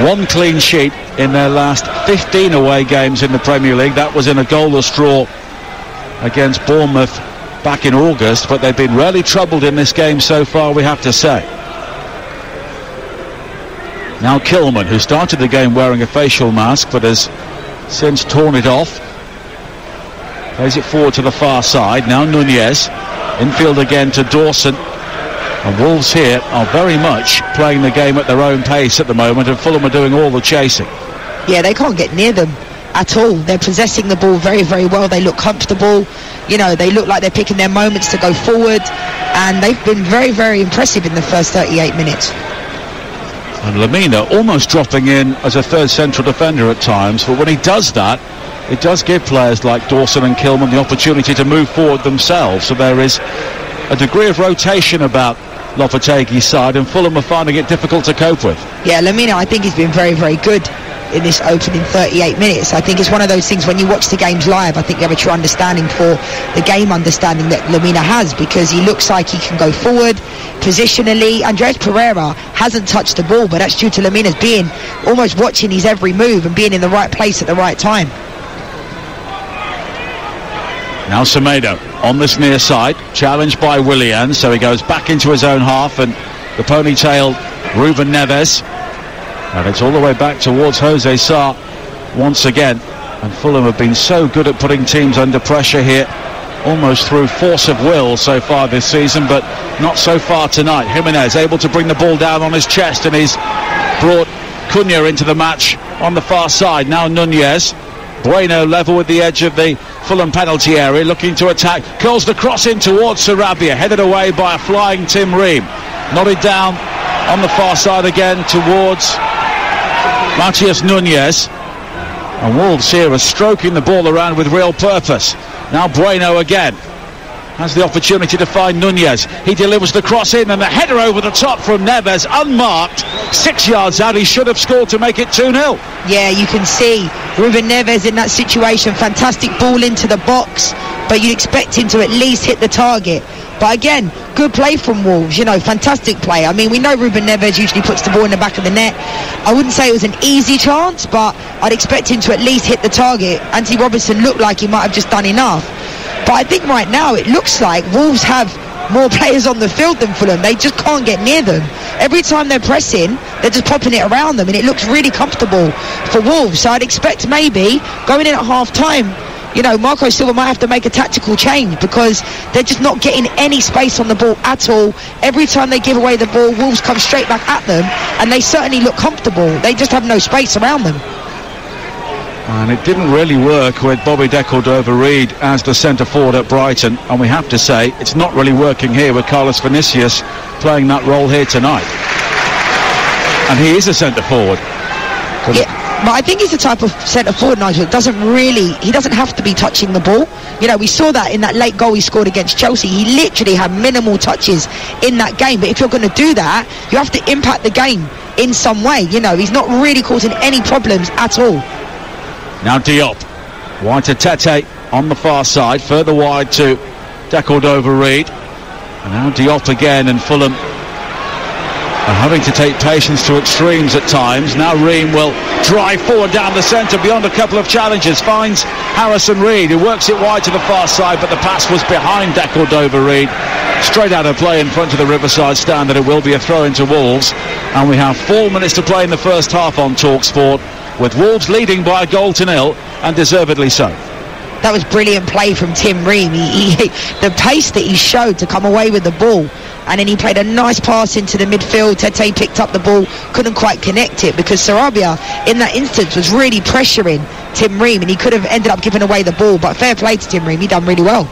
one clean sheet in their last 15 away games in the Premier League. That was in a goalless draw against Bournemouth back in August, but they've been really troubled in this game so far, we have to say. Now Kilman, who started the game wearing a facial mask, but has since torn it off. Plays it forward to the far side. Now Nunes. Infield again to Dawson. And Wolves here are very much playing the game at their own pace at the moment, and Fulham are doing all the chasing. Yeah, they can't get near them at all. They're possessing the ball very, very well. They look comfortable. You know, they look like they're picking their moments to go forward. And they've been very, very impressive in the first 38 minutes. And Lemina almost dropping in as a third central defender at times, but when he does that, it does give players like Dawson and Kilman the opportunity to move forward themselves. So there is a degree of rotation about Lopetegui's side, and Fulham are finding it difficult to cope with. Yeah, Lemina, I think he's been very, very good in this opening 38 minutes. I think it's one of those things when you watch the games live, I think you have a true understanding for the game understanding that Lemina has because he looks like he can go forward positionally. Andreas Pereira hasn't touched the ball, but that's due to Lemina's being almost watching his every move and being in the right place at the right time. Now Semedo on this near side, challenged by Willian, so he goes back into his own half and the ponytail Ruben Neves. And it's all the way back towards Jose Sá once again. And Fulham have been so good at putting teams under pressure here, almost through force of will so far this season, but not so far tonight. Jimenez able to bring the ball down on his chest and he's brought Cunha into the match on the far side. Now Nunes. Bueno level with the edge of the Fulham penalty area, looking to attack. Curls the cross in towards Sarabia, headed away by a flying Tim Ream. Nodded down on the far side again towards Matheus Nunes. And Wolves here are stroking the ball around with real purpose. Now Bueno again has the opportunity to find Nunes. He delivers the cross in and the header over the top from Neves, unmarked. Six yards out, he should have scored to make it 2 0. Yeah, you can see Ruben Neves in that situation. Fantastic ball into the box, but you'd expect him to at least hit the target. But again, good play from Wolves, you know, fantastic play. I mean, we know Ruben Neves usually puts the ball in the back of the net. I wouldn't say it was an easy chance, but I'd expect him to at least hit the target. Anthony Robinson looked like he might have just done enough. But I think right now it looks like Wolves have more players on the field than Fulham. They just can't get near them. Every time they're pressing, they're just popping it around them, and it looks really comfortable for Wolves. So I'd expect maybe going in at half time, you know, Marco Silva might have to make a tactical change because they're just not getting any space on the ball at all. Every time they give away the ball, Wolves come straight back at them, and they certainly look comfortable. They just have no space around them. And it didn't really work with Bobby Decordova-Reid as the centre forward at Brighton. And we have to say, it's not really working here with Carlos Vinicius playing that role here tonight. And he is a centre forward. Yeah, but I think he's the type of centre forward, Nigel, doesn't really, he doesn't have to be touching the ball. You know, we saw that in that late goal he scored against Chelsea. He literally had minimal touches in that game. But if you're going to do that, you have to impact the game in some way. You know, he's not really causing any problems at all. Now Diop. Wide to Tete on the far side. Further wide to Decordova-Reid. And now Diop again and Fulham are having to take patience to extremes at times. Now Ream will drive forward down the centre beyond a couple of challenges. Finds Harrison Reed who works it wide to the far side but the pass was behind Decordova-Reid. Straight out of play in front of the Riverside stand that it will be a throw into Wolves. And we have four minutes to play in the first half on TalkSport with Wolves leading by a goal to nil, and deservedly so. That was brilliant play from Tim Ream. He, he, the pace that he showed to come away with the ball, and then he played a nice pass into the midfield. Tete picked up the ball, couldn't quite connect it because Sarabia, in that instance, was really pressuring Tim Ream, and he could have ended up giving away the ball. But fair play to Tim Ream, he done really well.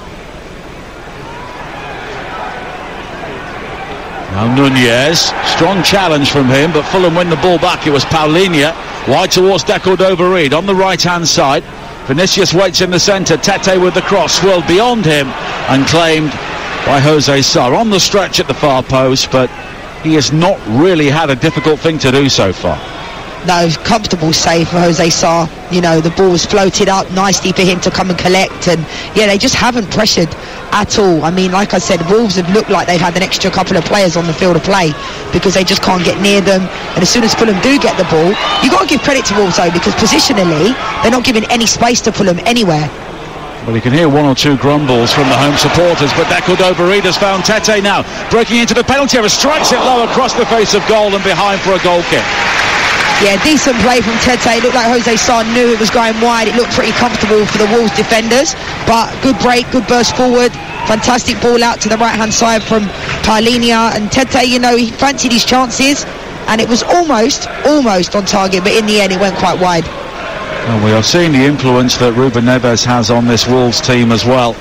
Now Nunes, strong challenge from him, but Fulham win the ball back. It was Palhinha, wide towards Decordova-Reid on the right-hand side. Vinicius waits in the centre. Tete with the cross, swirled beyond him and claimed by Jose Sá on the stretch at the far post, but he has not really had a difficult thing to do so far. No, comfortable save for Jose Sá. You know, the ball was floated up nicely for him to come and collect. And yeah, they just haven't pressured at all. I mean, like I said, Wolves have looked like they've had an extra couple of players on the field of play because they just can't get near them. And as soon as Fulham do get the ball, you've got to give credit to Wolves though because positionally, they're not giving any space to Fulham anywhere. Well, you can hear one or two grumbles from the home supporters, but that Dovere has found Tete now, breaking into the penalty area, strikes it low across the face of goal and behind for a goal kick. Yeah, decent play from Tete. It looked like Jose Sa knew it was going wide. It looked pretty comfortable for the Wolves defenders, but good break, good burst forward. Fantastic ball out to the right-hand side from Palhinha. And Tete, you know, he fancied his chances, and it was almost, almost on target, but in the end it went quite wide. And we are seeing the influence that Ruben Neves has on this Wolves team as well.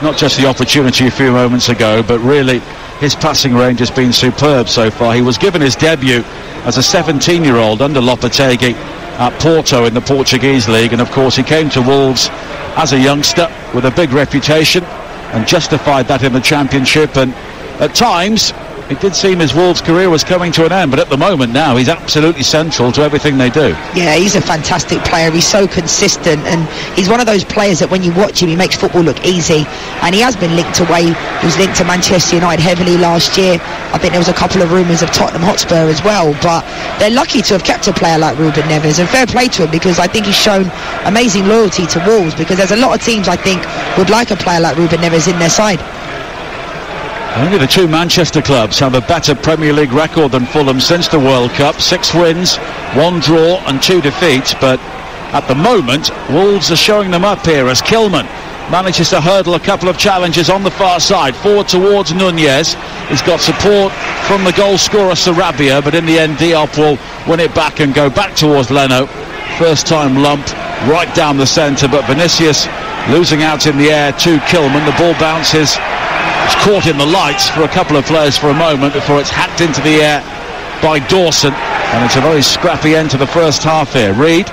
Not just the opportunity a few moments ago, but really his passing range has been superb so far. He was given his debut as a 17-year-old under Lopetegui at Porto in the Portuguese league, and of course he came to Wolves as a youngster with a big reputation and justified that in the Championship. And at times it did seem his Wolves career was coming to an end, but at the moment now he's absolutely central to everything they do. Yeah, he's a fantastic player. He's so consistent, and he's one of those players that when you watch him, he makes football look easy. And he has been linked away. He was linked to Manchester United heavily last year. I think there was a couple of rumours of Tottenham Hotspur as well, but they're lucky to have kept a player like Ruben Neves, and fair play to him because I think he's shown amazing loyalty to Wolves because there's a lot of teams I think would like a player like Ruben Neves in their side. Only the two Manchester clubs have a better Premier League record than Fulham since the World Cup. Six wins, one draw and two defeats. But at the moment, Wolves are showing them up here as Kilman manages to hurdle a couple of challenges on the far side. Forward towards Nunes. He's got support from the goal scorer Sarabia, but in the end Diop will win it back and go back towards Leno. First time lump right down the centre, but Vinicius losing out in the air to Kilman. The ball bounces it's caught in the lights for a couple of players for a moment before it's hacked into the air by Dawson. And it's a very scrappy end to the first half here. Reed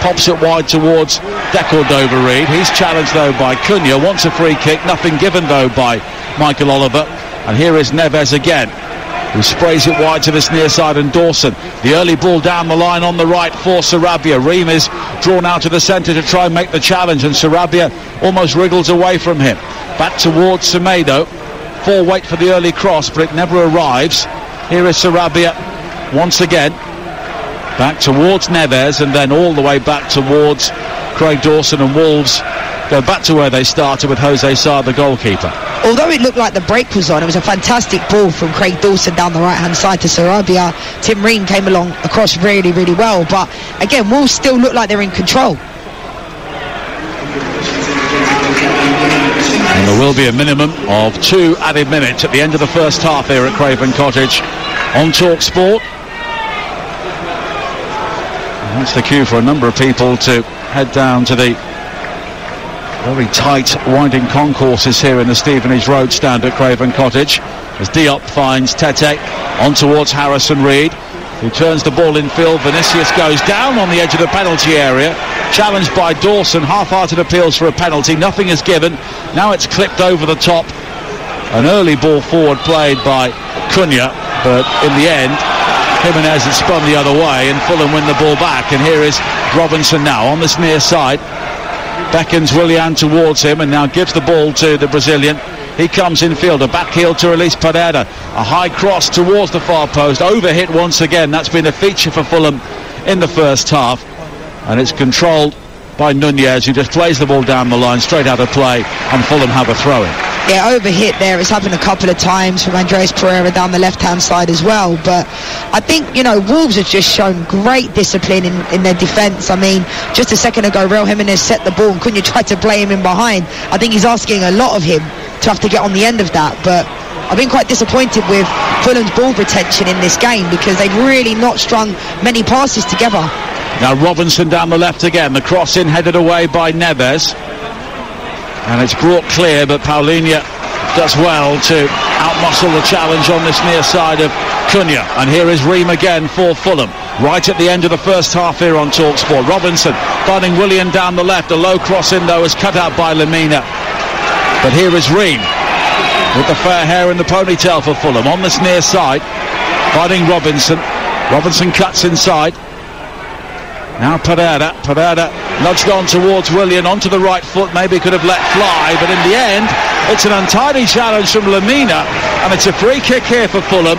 pops it wide towards Decordova-Reid. He's challenged though by Cunha. Wants a free kick. Nothing given though by Michael Oliver. And here is Neves again who sprays it wide to this near side and Dawson. The early ball down the line on the right for Sarabia. Ream is drawn out to the centre to try and make the challenge and Sarabia almost wriggles away from him. Back towards Semedo. Four wait for the early cross but it never arrives. Here is Sarabia once again. Back towards Neves and then all the way back towards Craig Dawson and Wolves go back to where they started with Jose Sa, the goalkeeper. Although it looked like the break was on, it was a fantastic ball from Craig Dawson down the right-hand side to Sarabia. Tim Ream came along across really, really well. But again, Wolves still look like they're in control. And there will be a minimum of two added minutes at the end of the first half here at Craven Cottage on Talk Sport. That's the cue for a number of people to head down to the very tight, winding concourses here in the Stevenage Road stand at Craven Cottage. As Diop finds Tete on towards Harrison Reed, who turns the ball in field. Vinicius goes down on the edge of the penalty area, challenged by Dawson. Half-hearted appeals for a penalty. Nothing is given. Now it's clipped over the top. An early ball forward played by Cunha, but in the end, Jimenez had spun the other way and Fulham win the ball back. And here is Robinson now on this near side beckons Willian towards him and now gives the ball to the Brazilian. He comes in field, a back heel to release Pereira. A high cross towards the far post, overhit once again. That's been a feature for Fulham in the first half. And it's controlled by Nunes, who just plays the ball down the line, straight out of play, and Fulham have a throw in. Yeah, overhit there. It's happened a couple of times from Andreas Pereira down the left-hand side as well. But I think, you know, Wolves have just shown great discipline in, in their defence. I mean, just a second ago, Raul Jimenez set the ball and Cunha tried to play him in behind. I think he's asking a lot of him to have to get on the end of that. But I've been quite disappointed with Fulham's ball retention in this game because they've really not strung many passes together. Now Robinson down the left again. The cross in headed away by Neves. And it's brought clear, but Palhinha does well to outmuscle the challenge on this near side of Cunha. And here is Ream again for Fulham. Right at the end of the first half here on TalkSport. Robinson finding Willian down the left. A low cross in though is cut out by Lemina. But here is Ream with the fair hair and the ponytail for Fulham on this near side. Finding Robinson. Robinson cuts inside. Now Pereira, Pereira nudged on towards Willian, onto the right foot, maybe could have let fly, but in the end, it's an untidy challenge from Lemina, and it's a free kick here for Fulham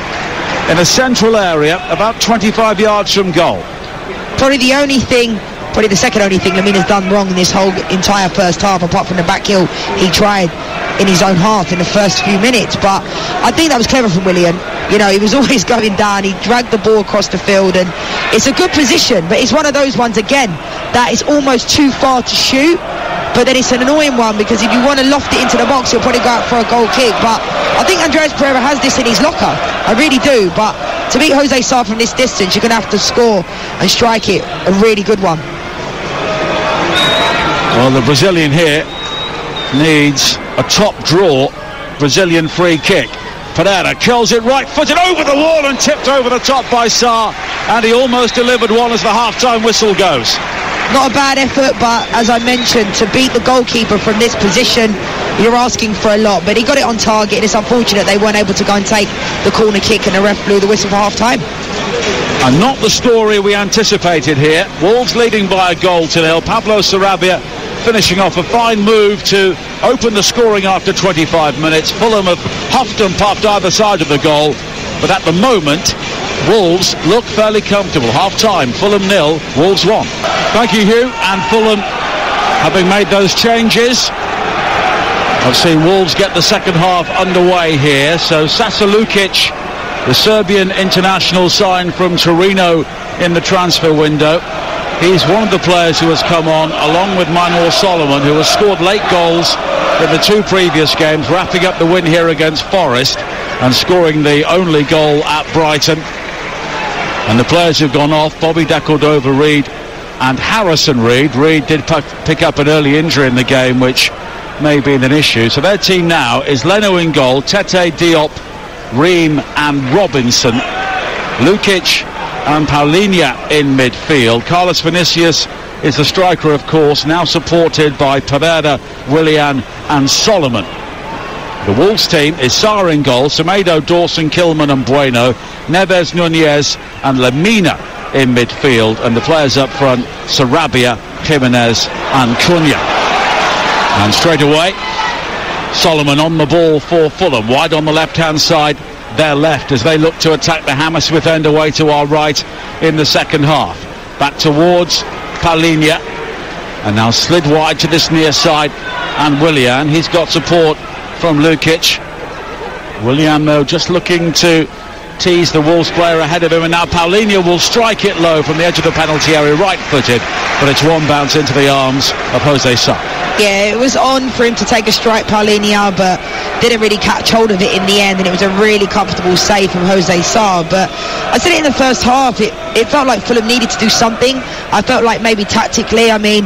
in a central area, about 25 yards from goal. Probably the only thing probably the second only thing Lemina's done wrong in this whole entire first half, apart from the back heel he tried in his own half in the first few minutes. But I think that was clever from Willian. You know, he was always going down. He dragged the ball across the field, and it's a good position. But it's one of those ones again that is almost too far to shoot. But then it's an annoying one because if you want to loft it into the box, you'll probably go out for a goal kick. But I think Andreas Pereira has this in his locker. I really do. But to beat Jose Sa from this distance, you're going to have to score and strike it a really good one. Well, the Brazilian here needs a top draw Brazilian free kick. Pereira curls it right footed over the wall and tipped over the top by Sa and he almost delivered one as the half-time whistle goes. Not a bad effort, but as I mentioned, to beat the goalkeeper from this position, you're asking for a lot. But he got it on target, and it's unfortunate they weren't able to go and take the corner kick, and the ref blew the whistle for half time. And not the story we anticipated here. Wolves leading by a goal to nil. Pablo Sarabia finishing off a fine move to open the scoring after 25 minutes. Fulham have huffed and puffed either side of the goal, but at the moment, Wolves look fairly comfortable. Half time, Fulham nil, Wolves one. Thank you, Hugh. And Fulham, having made those changes, I've seen Wolves get the second half underway here. So Sasa Lukic, the Serbian international signed from Torino in the transfer window. He's one of the players who has come on, along with Manor Solomon, who has scored late goals in the two previous games, wrapping up the win here against Forest and scoring the only goal at Brighton. And the players who've gone off, Bobby De Cordova-Reid and Harrison Reed. Reed did pick up an early injury in the game, which may be an issue. So their team now is Leno in goal, Tete, Diop, Ream and Robinson. Lukic and Palhinha in midfield. Carlos Vinicius is the striker, of course, now supported by Pereira, Willian and Solomon. The Wolves team is Sa in goal, Semedo, Dawson, Kilman and Bueno, Neves, Nunes and Lemina in midfield, and the players up front, Sarabia, Jimenez and Cunha. And straight away, Solomon on the ball for Fulham, wide on the left-hand side, their left as they look to attack the Hammersmith end away to our right in the second half. Back towards Palhinha, and now slid wide to this near side, and Willian, he's got support from Lukic. Willian, though, just looking to tease the Wolves player ahead of him, and now Palhinha will strike it low from the edge of the penalty area, right-footed, but it's one bounce into the arms of Jose Sa. Yeah, it was on for him to take a strike, Palhinha, but didn't really catch hold of it in the end, and it was a really comfortable save from Jose Sa. But I said it in the first half, it, it felt like Fulham needed to do something. I felt like maybe tactically, I mean,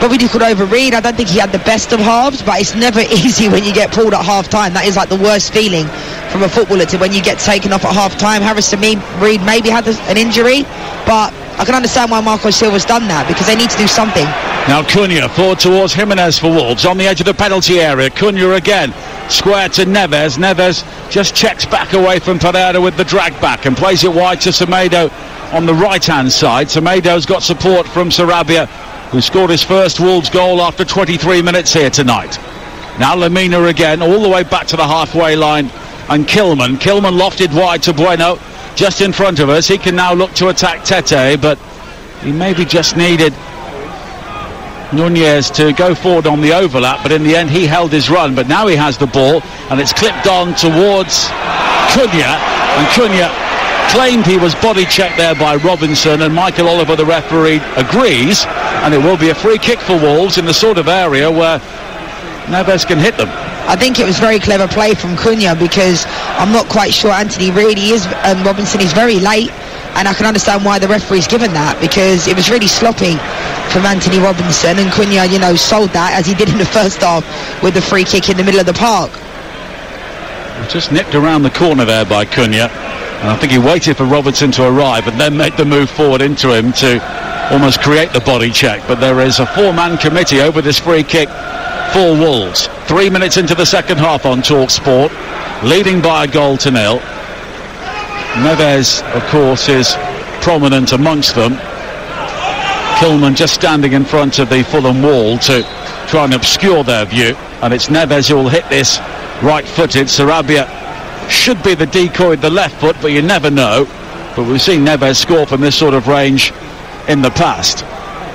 Bobby De Cordova-Reid. I don't think he had the best of halves, but it's never easy when you get pulled at half time. That is like the worst feeling from a footballer to when you get taken off at half time. Harris Harrison Reed maybe had an injury, but I can understand why Marco Silva's done that because they need to do something. Now Cunha forward towards Jimenez for Wolves on the edge of the penalty area. Cunha again. Square to Neves. Neves just checks back away from Pereira with the drag back and plays it wide to Semedo on the right hand side. Semedo's got support from Sarabia who scored his first Wolves goal after 23 minutes here tonight. Now Lemina again, all the way back to the halfway line, and Kilman. Kilman lofted wide to Bueno, just in front of us. He can now look to attack Tete, but he maybe just needed Nunes to go forward on the overlap, but in the end he held his run. But now he has the ball, and it's clipped on towards Cunha, and Cunha claimed he was body checked there by Robinson, and Michael Oliver, the referee, agrees, and it will be a free kick for Wolves in the sort of area where Neves can hit them. I think it was very clever play from Cunha because I'm not quite sure Anthony really is, um, Robinson is very late, and I can understand why the referee's given that because it was really sloppy from Anthony Robinson, and Cunha, you know, sold that as he did in the first half with the free kick in the middle of the park. Just nipped around the corner there by Cunha. And I think he waited for Robertson to arrive and then made the move forward into him to almost create the body check. But there is a four-man committee over this free kick for Wolves. Three minutes into the second half on Talk Sport, leading by a goal to nil. Neves, of course, is prominent amongst them. Kilman just standing in front of the Fulham wall to try and obscure their view. And it's Neves who will hit this right-footed. Sarabia should be the decoy the left foot, but you never know. But we've seen Neves score from this sort of range in the past.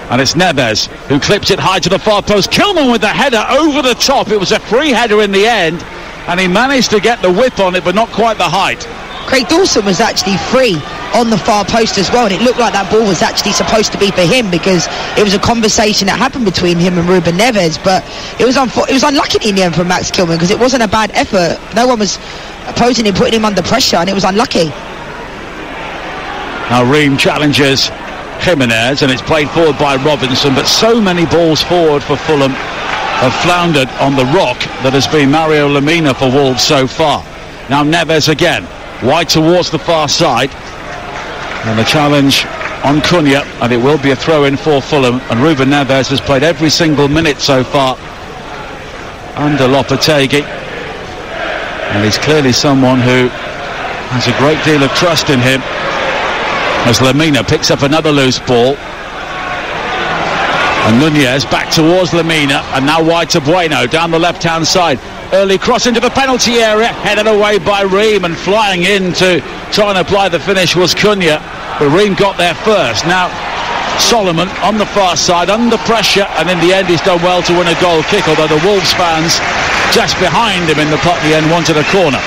And it's Neves who clips it high to the far post. Kilman with the header over the top. It was a free header in the end. And he managed to get the whip on it, but not quite the height. Craig Dawson was actually free on the far post as well, and it looked like that ball was actually supposed to be for him because it was a conversation that happened between him and Ruben Neves. But it was unfo- it was unlucky in the end for Max Kilman because it wasn't a bad effort. No one was opposing him, putting him under pressure, and it was unlucky. Now Ream challenges Jimenez, and it's played forward by Robinson, but so many balls forward for Fulham have floundered on the rock that has been Mario Lemina for Wolves so far. Now Neves again, wide towards the far side, and the challenge on Cunha, and it will be a throw-in for Fulham, and Ruben Neves has played every single minute so far under Lopetegui, and he's clearly someone who has a great deal of trust in him as Lemina picks up another loose ball. And Nunes back towards Lemina and now wide to Bueno down the left hand side. Early cross into the penalty area, headed away by Ream and flying in to try and apply the finish was Cunha. But Ream got there first. Now Solomon on the far side under pressure and in the end he's done well to win a goal kick although the Wolves fans just behind him in the the end wanted a corner.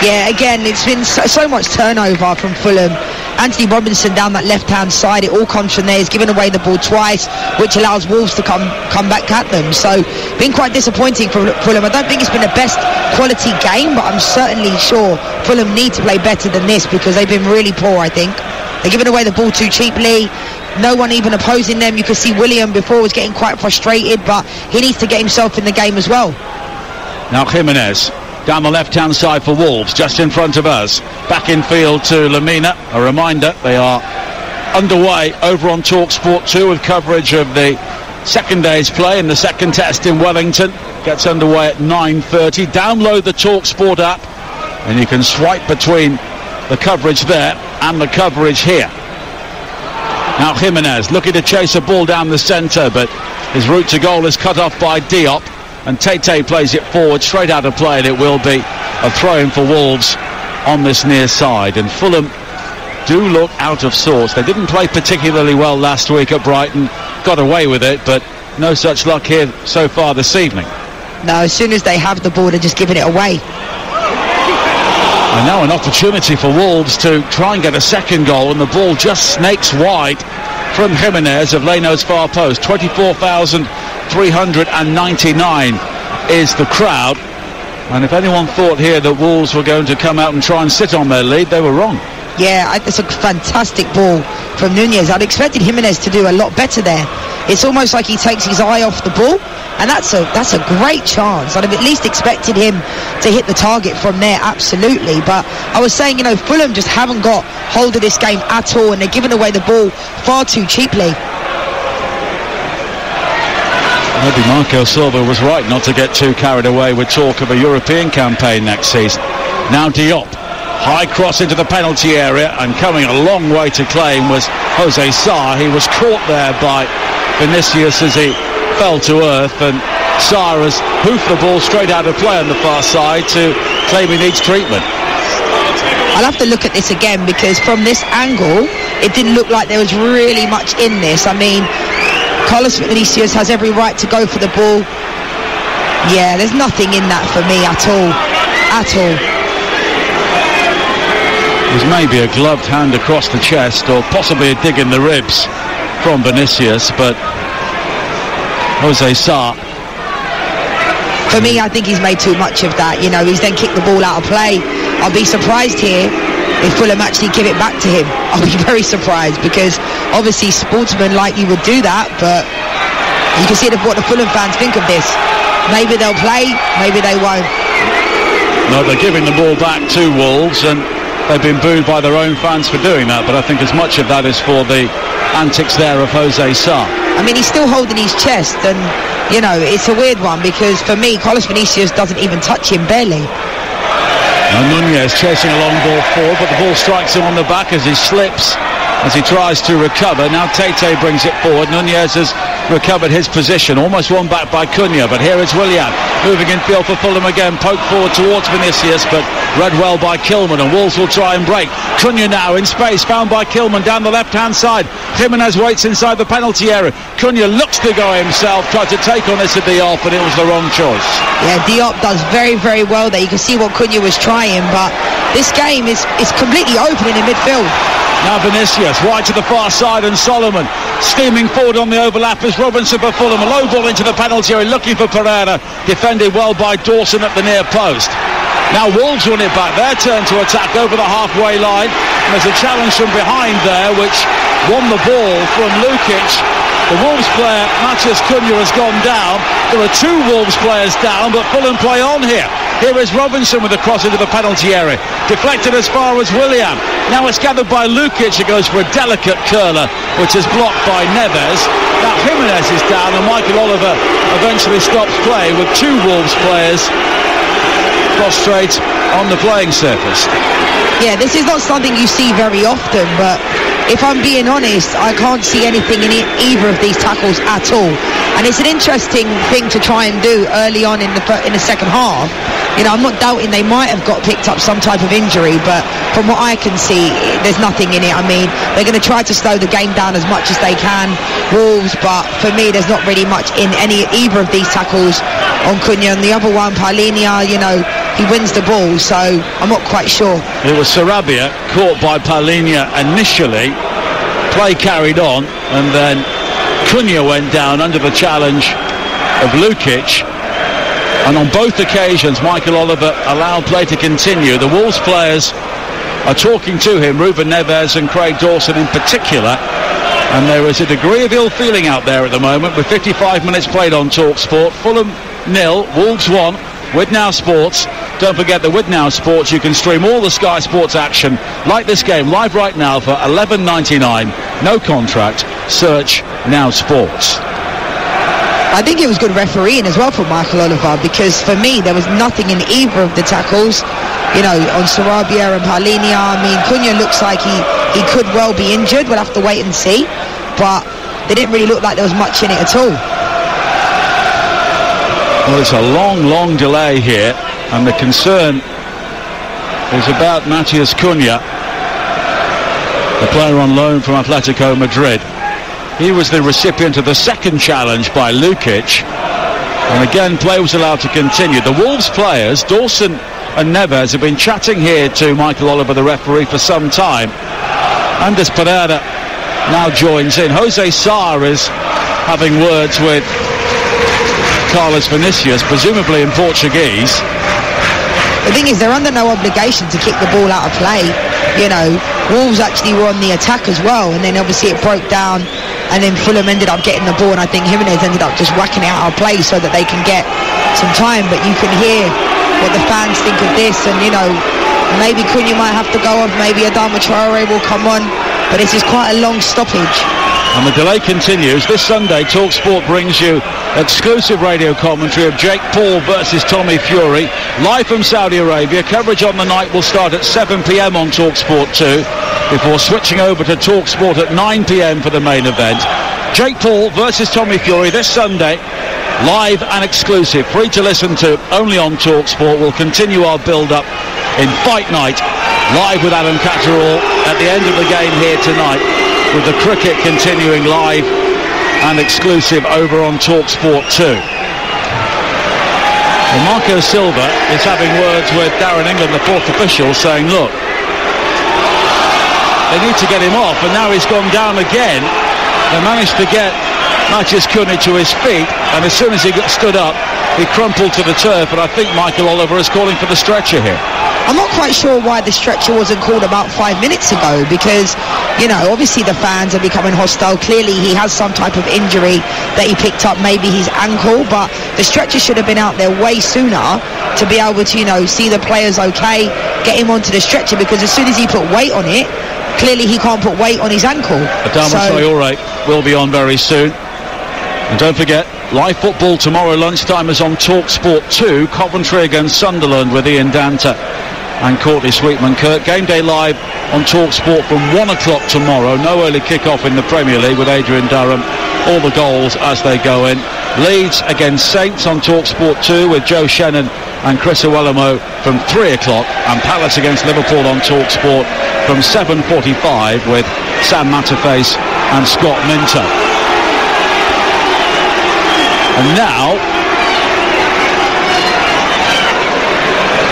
Yeah, again, it's been so, so much turnover from Fulham. Anthony Robinson down that left-hand side, it all comes from there. He's given away the ball twice, which allows Wolves to come come back at them. So, been quite disappointing for Fulham. I don't think it's been the best quality game, but I'm certainly sure Fulham need to play better than this because they've been really poor. I think they're giving away the ball too cheaply. No one even opposing them. You could see Willian before was getting quite frustrated, but he needs to get himself in the game as well. Now Jimenez down the left-hand side for Wolves, just in front of us. Back in field to Lemina. A reminder, they are underway over on Talk Sport 2 with coverage of the second day's play in the second test in Wellington. Gets underway at 9.30. Download the Talk Sport app and you can swipe between the coverage there and the coverage here. Now Jimenez looking to chase a ball down the centre, but his route to goal is cut off by Diop and Tete plays it forward straight out of play and it will be a throw-in for Wolves on this near side. And Fulham do look out of sorts. They didn't play particularly well last week at Brighton. Got away with it but no such luck here so far this evening. No, as soon as they have the ball, they're just giving it away. and now an opportunity for Wolves to try and get a second goal and the ball just snakes wide from Jimenez of Leno's far post. 24,000 399 is the crowd. And if anyone thought here that Wolves were going to come out and try and sit on their lead, they were wrong. Yeah, it's a fantastic ball from Nunes. I'd expected Jimenez to do a lot better there. It's almost like he takes his eye off the ball, and that's a that's a great chance. I'd have at least expected him to hit the target from there, absolutely. But I was saying, you know, Fulham just haven't got hold of this game at all, and they're giving away the ball far too cheaply. Maybe Marco Silva was right not to get too carried away with talk of a European campaign next season. Now Diop. High cross into the penalty area and coming a long way to claim was Jose Sá. He was caught there by Vinicius as he fell to earth and Sá has hoofed the ball straight out of play on the far side to claim he needs treatment. I'll have to look at this again because from this angle, it didn't look like there was really much in this. I mean, Carlos Vinicius has every right to go for the ball. Yeah, there's nothing in that for me at all. At all. It was maybe a gloved hand across the chest or possibly a dig in the ribs from Vinicius, but Jose Sá. For me, I think he's made too much of that. You know, he's then kicked the ball out of play. I'll be surprised here if Fulham actually give it back to him. I'll be very surprised because obviously sportsmen like you would do that, but you can see what the Fulham fans think of this. Maybe they'll play, maybe they won't. No, they're giving the ball back to Wolves and they've been booed by their own fans for doing that, but I think as much of that is for the antics there of Jose Sá. I mean, he's still holding his chest and, you know, it's a weird one because for me, Carlos Vinicius doesn't even touch him, barely. Now Nunes chasing a long ball forward, but the ball strikes him on the back as he slips as he tries to recover. Now Tete brings it forward. Nunes has recovered his position, almost won back by Cunha, but here is Willian moving in field for Fulham again, poked forward towards Vinicius, but read well by Kilman, and Wolves will try and break. Cunha now in space, found by Kilman down the left-hand side. Jimenez waits inside the penalty area. Cunha looks to go himself, tried to take on this at Diop, but it was the wrong choice. Yeah, Diop does very, very well there. You can see what Cunha was trying, but this game is, is completely open in midfield. Now Vinicius, wide to the far side, and Solomon steaming forward on the overlap as Robinson for Fulham. A low ball into the penalty area, looking for Pereira, defended well by Dawson at the near post. Now Wolves win it back. Their turn to attack over the halfway line. And there's a challenge from behind there, which won the ball from Lukic. The Wolves player, Matheus Cunha, has gone down. There are two Wolves players down, but Fulham play on here. Here is Robinson with a cross into the penalty area. Deflected as far as Willian. Now it's gathered by Lukic. It goes for a delicate curler, which is blocked by Neves. Now Jimenez is down, and Michael Oliver eventually stops play with two Wolves players prostrate on the playing surface. Yeah, this is not something you see very often, but if I'm being honest, I can't see anything in either of these tackles at all. And it's an interesting thing to try and do early on in the in the second half. You know, I'm not doubting they might have got picked up some type of injury, but from what I can see, there's nothing in it. I mean, they're going to try to slow the game down as much as they can, Wolves, but for me, there's not really much in any either of these tackles on Cunha. And the other one, Palhinha, you know, he wins the ball, so I'm not quite sure. It was Sarabia caught by Palhinha initially. Play carried on, and then Cunha went down under the challenge of Lukic. And on both occasions, Michael Oliver allowed play to continue. The Wolves players are talking to him, Ruben Neves and Craig Dawson in particular. And there is a degree of ill feeling out there at the moment with 55 minutes played on Talk Sport. Fulham nil, Wolves one. With Now Sports. Don't forget that with Now Sports you can stream all the Sky Sports action like this game live right now for 11.99. No contract. Search Now Sports. I think it was good refereeing as well for Michael Oliver because for me there was nothing in either of the tackles. You know, on Sarabia and Palhinha. I mean, Cunha looks like he, he could well be injured. We'll have to wait and see. But they didn't really look like there was much in it at all. Well, it's a long, long delay here, and the concern is about Matheus Cunha, the player on loan from Atletico Madrid. He was the recipient of the second challenge by Lukic, and again, play was allowed to continue. The Wolves players, Dawson and Neves, have been chatting here to Michael Oliver, the referee, for some time. Andreas Pereira now joins in. Jose Sá is having words with Carlos Vinicius, presumably in Portuguese. The thing is, they're under no obligation to kick the ball out of play. You know, Wolves actually were on the attack as well, and then obviously it broke down, and then Fulham ended up getting the ball, and I think Jimenez ended up just whacking it out of play so that they can get some time. But you can hear what the fans think of this, and you know, maybe Cunha might have to go off, maybe Adama Traore will come on, but this is quite a long stoppage. And the delay continues. This Sunday, TalkSport brings you exclusive radio commentary of Jake Paul versus Tommy Fury, live from Saudi Arabia. Coverage on the night will start at 7 p.m. on TalkSport 2, before switching over to TalkSport at 9 p.m. for the main event. Jake Paul versus Tommy Fury this Sunday, live and exclusive, free to listen to only on TalkSport. We'll continue our build-up in Fight Night, live with Adam Catterall at the end of the game here tonight with the cricket continuing live and exclusive over on TalkSport 2. Well, Marco Silva is having words with Darren England, the fourth official, saying, look, they need to get him off, and now he's gone down again. They managed to get Matheus Cunha to his feet, and as soon as he got stood up, he crumpled to the turf, and I think Michael Oliver is calling for the stretcher here. I'm not quite sure why the stretcher wasn't called about five minutes ago because, you know, obviously the fans are becoming hostile. Clearly he has some type of injury that he picked up, maybe his ankle, but the stretcher should have been out there way sooner to be able to, you know, see the players okay, get him onto the stretcher because as soon as he put weight on it, clearly he can't put weight on his ankle. Adama so, Traore will be on very soon. And don't forget, live football tomorrow lunchtime is on Talk Sport 2, Coventry against Sunderland with Ian Danter and Courtney Sweetman Kirk. Game day live on Talk Sport from 1 o'clock tomorrow. No early kick-off in the Premier League with Adrian Durham. All the goals as they go in. Leeds against Saints on Talk Sport 2 with Joe Shannon and Chris Iwelumo from 3 o'clock. And Palace against Liverpool on Talk Sport from 7.45 with Sam Matterface and Scott Minter. And now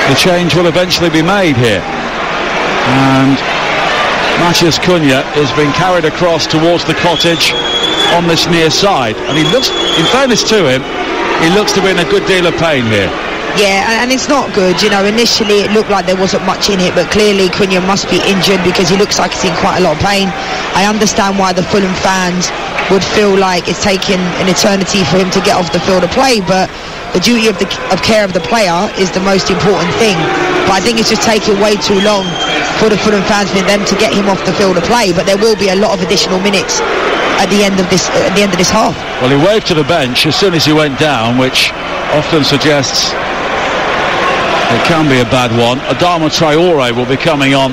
the change will eventually be made here. And Matheus Cunha is being carried across towards the cottage on this near side. And he looks, in fairness to him, he looks to be in a good deal of pain here. Yeah, and it's not good. You know, initially it looked like there wasn't much in it, but clearly Cunha must be injured because he looks like he's in quite a lot of pain. I understand why the Fulham fans would feel like it's taken an eternity for him to get off the field of play, but the duty of the of care of the player is the most important thing. But I think it's just taking way too long for the Fulham fans for them to get him off the field of play. But there will be a lot of additional minutes at the end of this at the end of this half. Well, he waved to the bench as soon as he went down, which often suggests it can be a bad one. Adama Traore will be coming on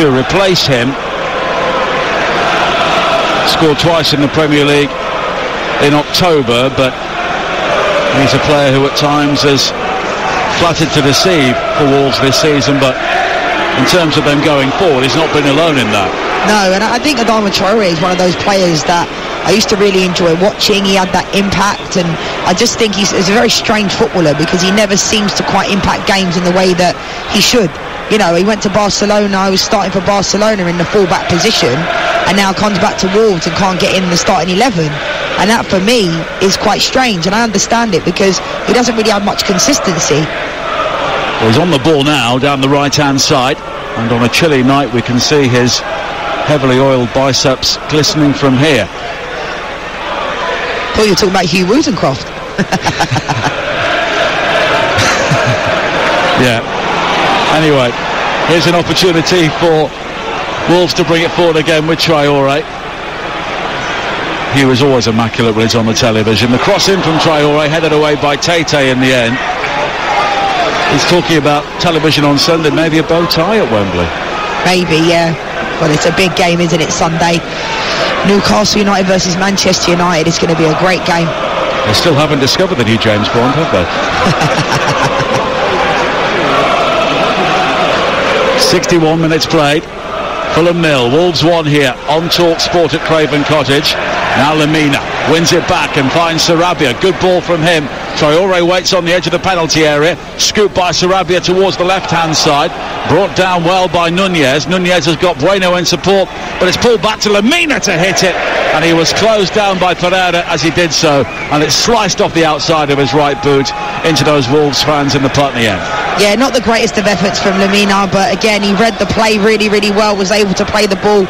to replace him. Scored twice in the Premier League in October, but he's a player who at times has flattered to deceive for Wolves this season, but in terms of them going forward, he's not been alone in that. No, and I think Adama Traore is one of those players that I used to really enjoy watching. He had that impact, and I just think he's, he's, a very strange footballer because he never seems to quite impact games in the way that he should. You know, he went to Barcelona, I was starting for Barcelona in the fullback position, and now comes back to Wolves and can't get in the starting 11. And that for me is quite strange, and I understand it because he doesn't really have much consistency. Well, he's on the ball now down the right hand side, and on a chilly night, we can see his heavily oiled biceps glistening from here. thought you were talking about Hugh Woozencroft. yeah. Anyway, here's an opportunity for Wolves to bring it forward again with Traore. He was always immaculate when he's on the television. The cross in from Traore, headed away by Tete in the end. He's talking about television on Sunday, maybe a bow tie at Wembley. Maybe, yeah. Well, it's a big game, isn't it, Sunday? Newcastle United versus Manchester United is going to be a great game. They still haven't discovered the new James Bond, have they? 61 minutes played. Fulham nil. Wolves one here on Talk Sport at Craven Cottage. Now Lemina wins it back and finds Sarabia. Good ball from him. Traore waits on the edge of the penalty area. Scooped by Sarabia towards the left-hand side. Brought down well by Nunes. Nunes has got Bueno in support, but it's pulled back to Lemina to hit it. And he was closed down by Pereira as he did so. And it sliced off the outside of his right boot into those Wolves fans in the Putney end. Yeah, not the greatest of efforts from Lemina, but again, he read the play really, really well, was able to play the ball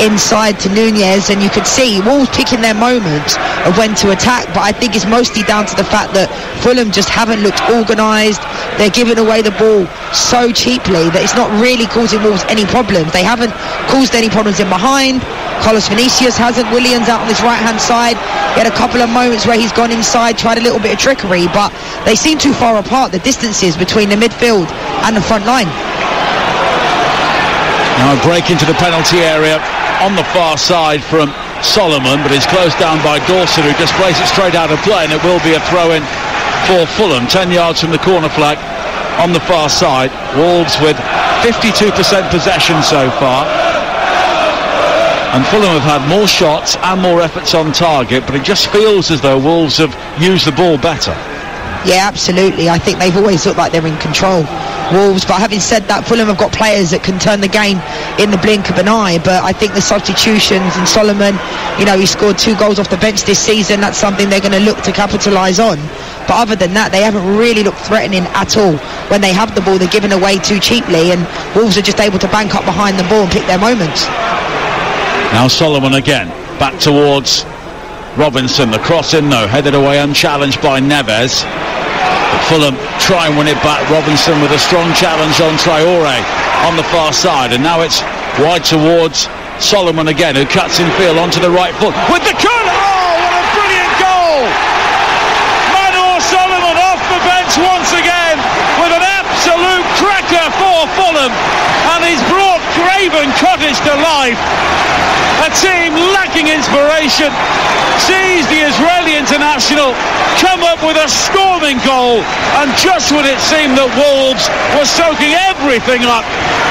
inside to Nunes, and you could see Wolves picking their moments of when to attack, but I think it's mostly down to the fact that Fulham just haven't looked organised. They're giving away the ball so cheaply that it's not really causing Wolves any problems. They haven't caused any problems in behind. Carlos Vinicius hasn't. Willian's out on this right-hand side. He had a couple of moments where he's gone inside, tried a little bit of trickery, but they seem too far apart, the distances between the midfield and the front line. Now a break into the penalty area on the far side from Solomon, but it's closed down by Dawson, who just plays it straight out of play, and it will be a throw-in for Fulham, 10 yards from the corner flag on the far side. Wolves with 52% possession so far. And Fulham have had more shots and more efforts on target, but it just feels as though Wolves have used the ball better. Yeah, absolutely. I think they've always looked like they're in control. Wolves, but having said that, Fulham have got players that can turn the game in the blink of an eye. But I think the substitutions and Solomon, you know, he scored two goals off the bench this season. That's something they're going to look to capitalise on. But other than that, they haven't really looked threatening at all. When they have the ball, they're given away too cheaply, and Wolves are just able to bank up behind the ball and pick their moments. Now Solomon again, back towards Robinson. The cross in though, headed away unchallenged by Neves. Fulham try and win it back. Robinson with a strong challenge on Traore on the far side. And now it's wide towards Solomon again, who cuts in field onto the right foot. With the cut! Oh, what a brilliant goal! Manor Solomon off the bench once again with an absolute cracker for Fulham and he's brought Craven Cottage to life. A team lacking inspiration sees the Israeli international come up with a storming goal and just when it seemed that Wolves were soaking everything up,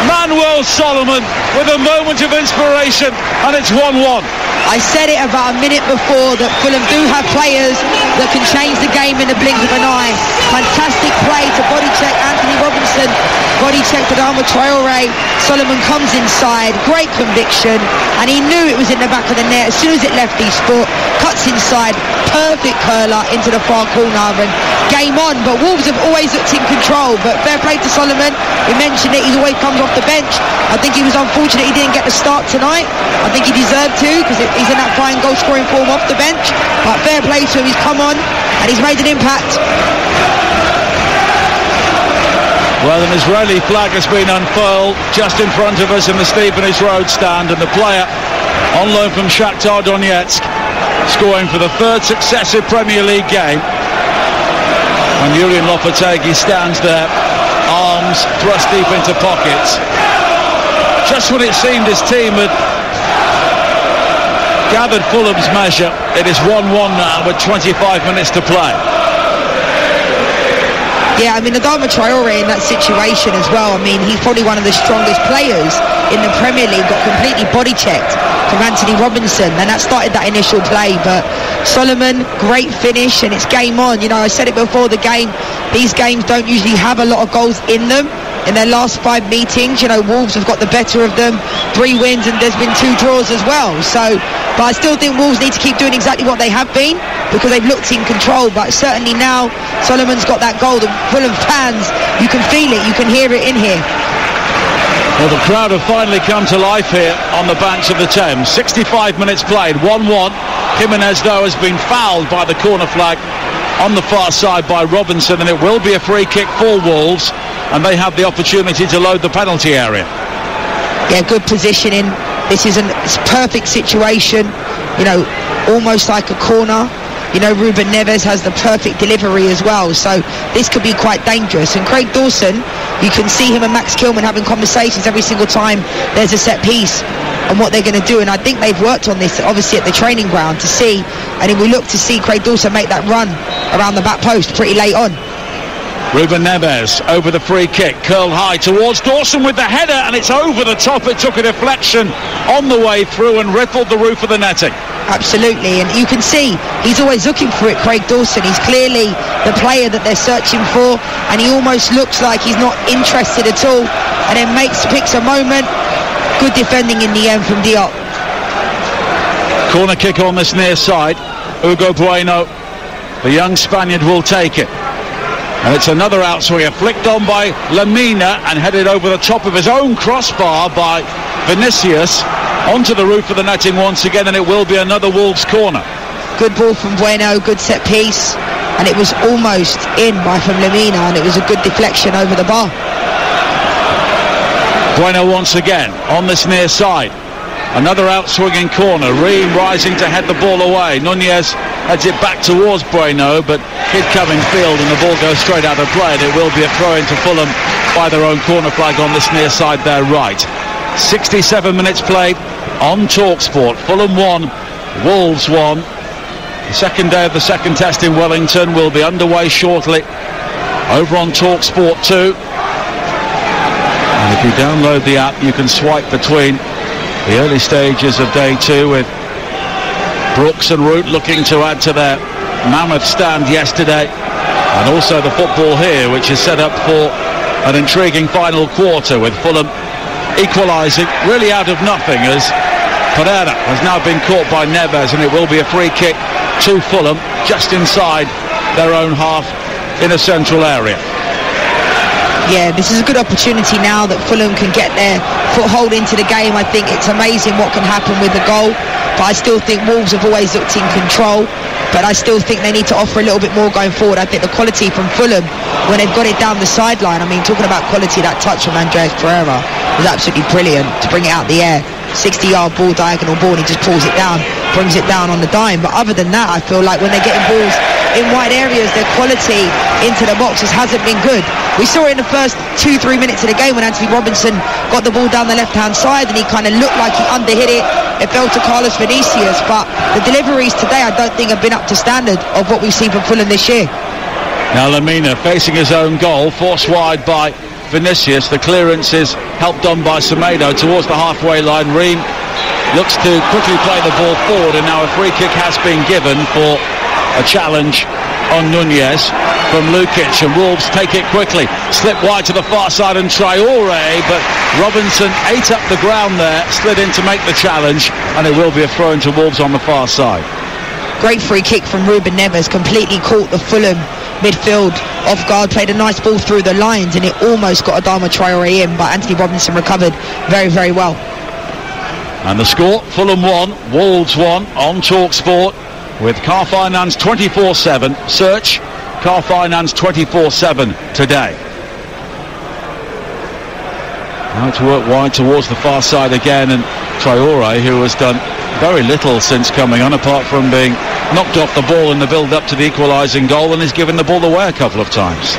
Manor Solomon with a moment of inspiration and it's 1-1. I said it about a minute before that Fulham do have players that can change the game in the blink of an eye. Fantastic play to body check Anthony Robinson, body check Adama Traore. Solomon comes inside, great conviction, and he knew it was in the back of the net as soon as it left his foot. Cuts inside, perfect curler into the far corner, and game on. But Wolves have always looked in control. But fair play to Solomon. He mentioned it. He always comes off the bench. I think he was unfortunate he didn't get the start tonight. I think he deserved to because he's in that fine goal scoring form off the bench. But fair play to him. He's come on and he's made an impact. Well, an Israeli flag has been unfurled just in front of us in the Stevenage Road stand, and the player on loan from Shakhtar Donetsk scoring for the third successive Premier League game. And Julen Lopetegui stands there, arms thrust deep into pockets. Just when it seemed his team had gathered Fulham's measure, it is 1-1 now with 25 minutes to play. Yeah, I mean, Adama Traore in that situation as well. I mean, he's probably one of the strongest players in the Premier League. Got completely body checked from Anthony Robinson, and that started that initial play. But Solomon, great finish, and it's game on. You know, I said it before the game. These games don't usually have a lot of goals in them. In their last five meetings, you know, Wolves have got the better of them. Three wins, and there's been two draws as well. So, but I still think Wolves need to keep doing exactly what they have been because they've looked in control. But certainly now, Solomon's got that goal. The Fulham fans, you can feel it, you can hear it in here. Well, the crowd have finally come to life here on the banks of the Thames. 65 minutes played, 1-1. Jimenez, though, has been fouled by the corner flag on the far side by Robinson, and it will be a free kick for Wolves, and they have the opportunity to load the penalty area. Yeah, good positioning. This is a perfect situation, you know, almost like a corner. You know, Ruben Neves has the perfect delivery as well, so this could be quite dangerous. And Craig Dawson, you can see him and Max Kilman having conversations every single time there's a set piece on what they're going to do. And I think they've worked on this, obviously, at the training ground to see. And if we look to see Craig Dawson make that run around the back post pretty late on. Ruben Neves over the free kick, curled high towards Dawson with the header, and it's over the top. It took a deflection on the way through and riffled the roof of the netting. Absolutely, and you can see he's always looking for it, Craig Dawson. He's clearly the player that they're searching for, and he almost looks like he's not interested at all, and then makes picks a moment. Good defending in the end from Diop. Corner kick on this near side. Hugo Bueno, the young Spaniard, will take it. And it's another outswinger flicked on by Lemina and headed over the top of his own crossbar by Vinicius onto the roof of the netting once again and it will be another Wolves corner. Good ball from Bueno, good set piece and it was almost in by from Lemina and it was a good deflection over the bar. Bueno once again on this near side. Another outswinging corner. Ream rising to head the ball away. Nunes heads it back towards Bueno, but hit coming field and the ball goes straight out of play and it will be a throw into Fulham by their own corner flag on this near side there right. 67 minutes played on TalkSport. Fulham 1, Wolves 1. The second day of the second test in Wellington will be underway shortly over on TalkSport 2. And if you download the app, you can swipe between the early stages of day two with Brooks and Root looking to add to their mammoth stand yesterday and also the football here which is set up for an intriguing final quarter with Fulham equalising really out of nothing as Pereira has now been caught by Neves and it will be a free kick to Fulham just inside their own half in a central area yeah, this is a good opportunity now that Fulham can get their foothold into the game. I think it's amazing what can happen with the goal, but I still think Wolves have always looked in control. But I still think they need to offer a little bit more going forward. I think the quality from Fulham, when they've got it down the sideline, I mean, talking about quality, that touch from Andreas Pereira was absolutely brilliant to bring it out the air. 60 yard ball, diagonal ball, and he just pulls it down, brings it down on the dime. But other than that, I feel like when they're getting balls in wide areas, their quality into the box just hasn't been good. We saw it in the first two, three minutes of the game when Anthony Robinson got the ball down the left-hand side and he kind of looked like he underhit it. It fell to Carlos Vinicius, but the deliveries today I don't think have been up to standard of what we've seen from Fulham this year. Now Lemina facing his own goal, forced wide by Vinicius. The clearance is helped on by Semedo towards the halfway line. Ream looks to quickly play the ball forward and now a free kick has been given for a challenge on Nunes from Lukic and Wolves take it quickly. Slip wide to the far side and Traore, but Robinson ate up the ground there, slid in to make the challenge and it will be a throw into Wolves on the far side. Great free kick from Ruben Neves, completely caught the Fulham midfield off guard, played a nice ball through the lines and it almost got Adama Traore in, but Anthony Robinson recovered very, very well. And the score, Fulham 1, Wolves 1 on Talk Sport with Car Finance 24-7. Search Car Finance 24-7 today. Now to work wide towards the far side again and Traore who has done very little since coming on apart from being knocked off the ball in the build-up to the equalising goal and has given the ball away a couple of times.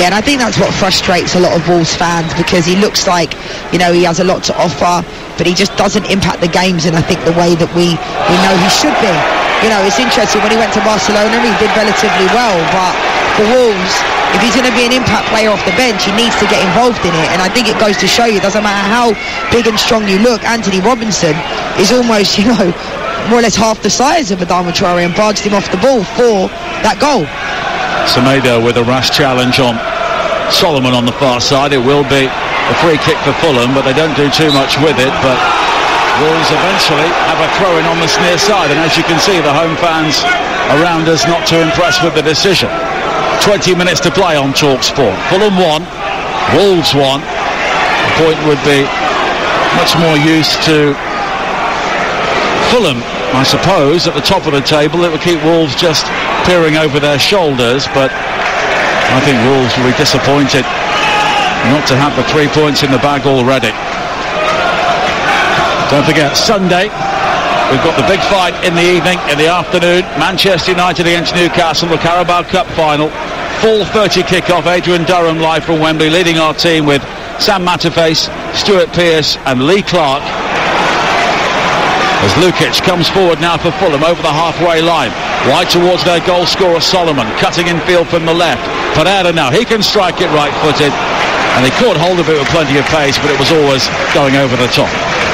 Yeah, and I think that's what frustrates a lot of Wolves fans because he looks like, you know, he has a lot to offer, but he just doesn't impact the games in, I think, the way that we, we know he should be. You know, it's interesting, when he went to Barcelona, he did relatively well, but for Wolves, if he's going to be an impact player off the bench, he needs to get involved in it. And I think it goes to show you, doesn't matter how big and strong you look, Anthony Robinson is almost, you know, more or less half the size of Adama Traore and barged him off the ball for that goal. Semedo with a rash challenge on Solomon on the far side. It will be a free kick for Fulham, but they don't do too much with it. But Wolves eventually have a throw in on the near side, and as you can see, the home fans around us not too impressed with the decision. 20 minutes to play on Talk Sport. Fulham 1, Wolves 1. The point would be much more used to Fulham, I suppose, at the top of the table. It would keep Wolves just peering over their shoulders, but I think Wolves will be disappointed not to have the three points in the bag already. Don't forget, Sunday, we've got the big fight in the evening, in the afternoon. Manchester United against Newcastle, the Carabao Cup final. 4.30 kick-off, Adrian Durham live from Wembley, leading our team with Sam Matterface, Stuart Pearce and Lee Clark. As Lukic comes forward now for Fulham over the halfway line. Wide towards their goal scorer Solomon, cutting in field from the left. Pereira now, he can strike it right-footed. And they caught hold of it with plenty of pace, but it was always going over the top.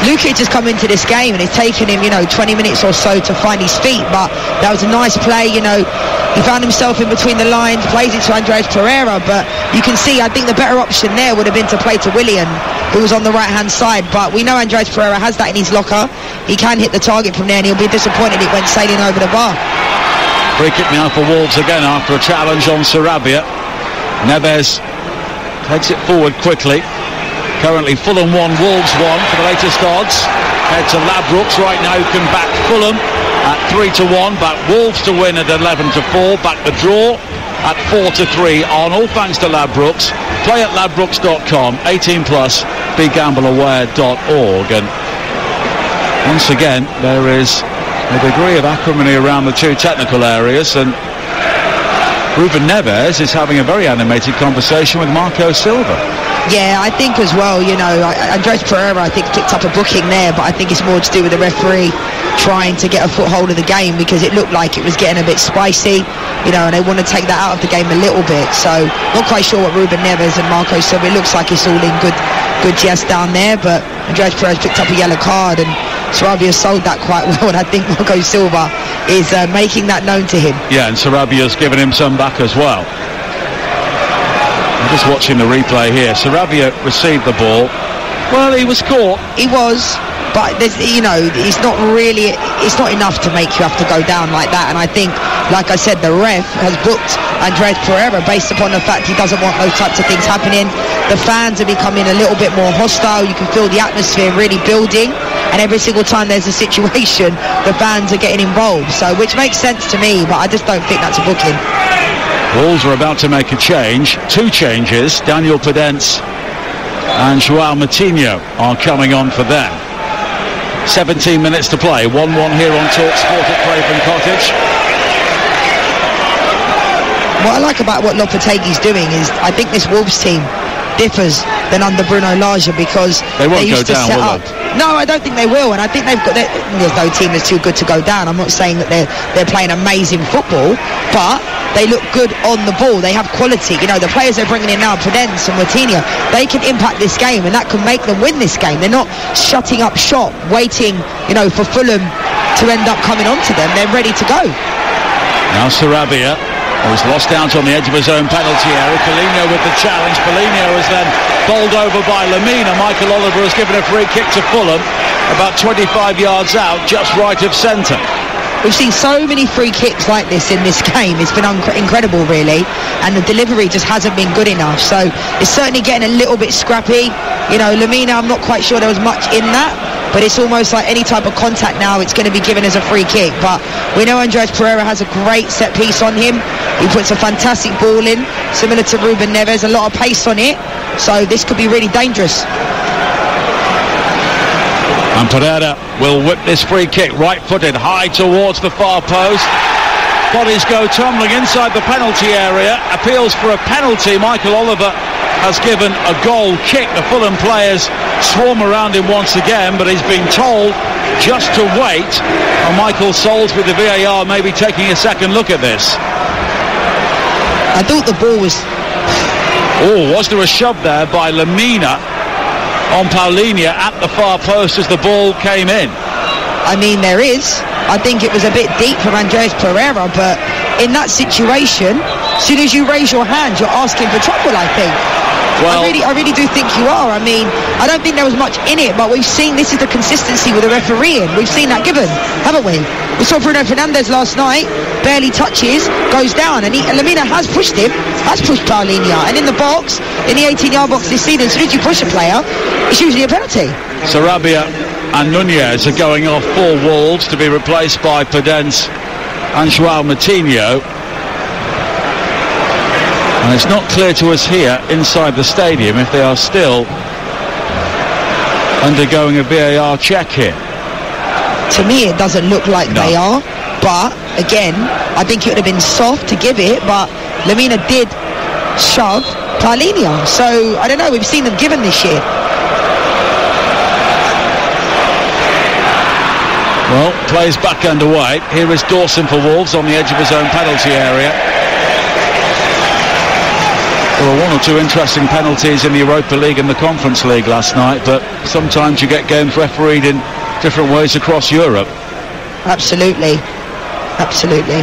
Lukic has come into this game and it's taken him, you know, 20 minutes or so to find his feet, but that was a nice play, you know. He found himself in between the lines, plays it to Andreas Pereira, but you can see, I think the better option there would have been to play to Willian, who was on the right-hand side, but we know Andreas Pereira has that in his locker. He can hit the target from there and he'll be disappointed it went sailing over the bar. Free kick now for Wolves again after a challenge on Sarabia. Neves takes it forward quickly. Currently Fulham 1, Wolves 1 for the latest odds. Head to Ladbrokes right now, can back Fulham at 3 to 1, back Wolves to win at 11 to 4, back the draw at 4 to 3 on, all thanks to Ladbrokes. Play at ladbrokes.com, 18 plus, begambleaware.org. And once again, there is a degree of acrimony around the two technical areas and Ruben Neves is having a very animated conversation with Marco Silva. Yeah, I think as well, you know, Andreas Pereira, I think, picked up a booking there, but I think it's more to do with the referee trying to get a foothold of the game because it looked like it was getting a bit spicy, you know, and they want to take that out of the game a little bit. So, not quite sure what Ruben Neves and Marco Silva, it looks like it's all in good good jest down there, but Andreas Pereira picked up a yellow card and Sarabia sold that quite well, and I think Marco Silva is uh, making that known to him. Yeah, and Sarabia's given him some back as well. I'm just watching the replay here. Sarabia received the ball. Well, he was caught. He was, but there's, you know, it's not really, it's not enough to make you have to go down like that. And I think, like I said, the ref has booked Andreas Pereira based upon the fact he doesn't want those types of things happening. The fans are becoming a little bit more hostile. You can feel the atmosphere really building. And every single time there's a situation, the fans are getting involved. So, which makes sense to me, but I just don't think that's a booking. Wolves are about to make a change. Two changes. Daniel Podence and Joao Moutinho are coming on for them. 17 minutes to play. 1-1 here on Talk Sport at Craven Cottage. what I like about what Lopetegui's doing is I think this Wolves team differs than under Bruno Lage because They won't go used to down, set up. No, I don't think they will, and I think they've got. their- There's no team that's too good to go down. I'm not saying that they're they're playing amazing football, but they look good on the ball. They have quality. You know, the players they're bringing in now, Podence and Moutinho, they can impact this game, and that can make them win this game. They're not shutting up shop, waiting, you know, for Fulham to end up coming onto them. They're ready to go. Now Sarabia, who's lost out on the edge of his own penalty area. Palhinha with the challenge. Palhinha is then bowled over by Lemina. Michael Oliver has given a free kick to Fulham, about 25 yards out, just right of centre. We've seen so many free kicks like this in this game. It's been unc incredible, really, and the delivery just hasn't been good enough. So it's certainly getting a little bit scrappy. You know, Lemina, I'm not quite sure there was much in that, but it's almost like any type of contact now, it's going to be given as a free kick. But we know Andreas Pereira has a great set piece on him. He puts a fantastic ball in, similar to Ruben Neves, a lot of pace on it. So this could be really dangerous. And Pereira will whip this free kick, right-footed, high towards the far post. Bodies go tumbling inside the penalty area. Appeals for a penalty. Michael Oliver has given a goal kick. The Fulham players swarm around him once again, but he's been told just to wait. And Michael Souls with the VAR maybe taking a second look at this. I thought the ball was Oh, was there a shove there by Lemina on Palhinha at the far post as the ball came in? I mean, there is. I think it was a bit deep from Andreas Pereira, but in that situation, as soon as you raise your hand, you're asking for trouble, I think. Well- I really, I really do think you are. I mean, I don't think there was much in it, but we've seen this is the consistency with the refereeing. We've seen that given, haven't we? We saw Bruno Fernandes last night, barely touches, goes down, and, he, and Lemina has pushed him, has pushed Palhinha, and in the box, in the 18-yard box this season, as soon as you push a player, it's usually a penalty. Sarabia and Nunes are going off for Wolves to be replaced by Podence and Joao Moutinho. And it's not clear to us here inside the stadium if they are still undergoing a VAR check here. to me it doesn't look like No. they are but again I think it would have been soft to give it but Lemina did shove Palhinha so I don't know we've seen them given this year Well, plays back underway. Here is Dawson for Wolves on the edge of his own penalty area. There were one or two interesting penalties in the Europa League and the Conference League last night, but sometimes you get games refereed in different ways across Europe. absolutely absolutely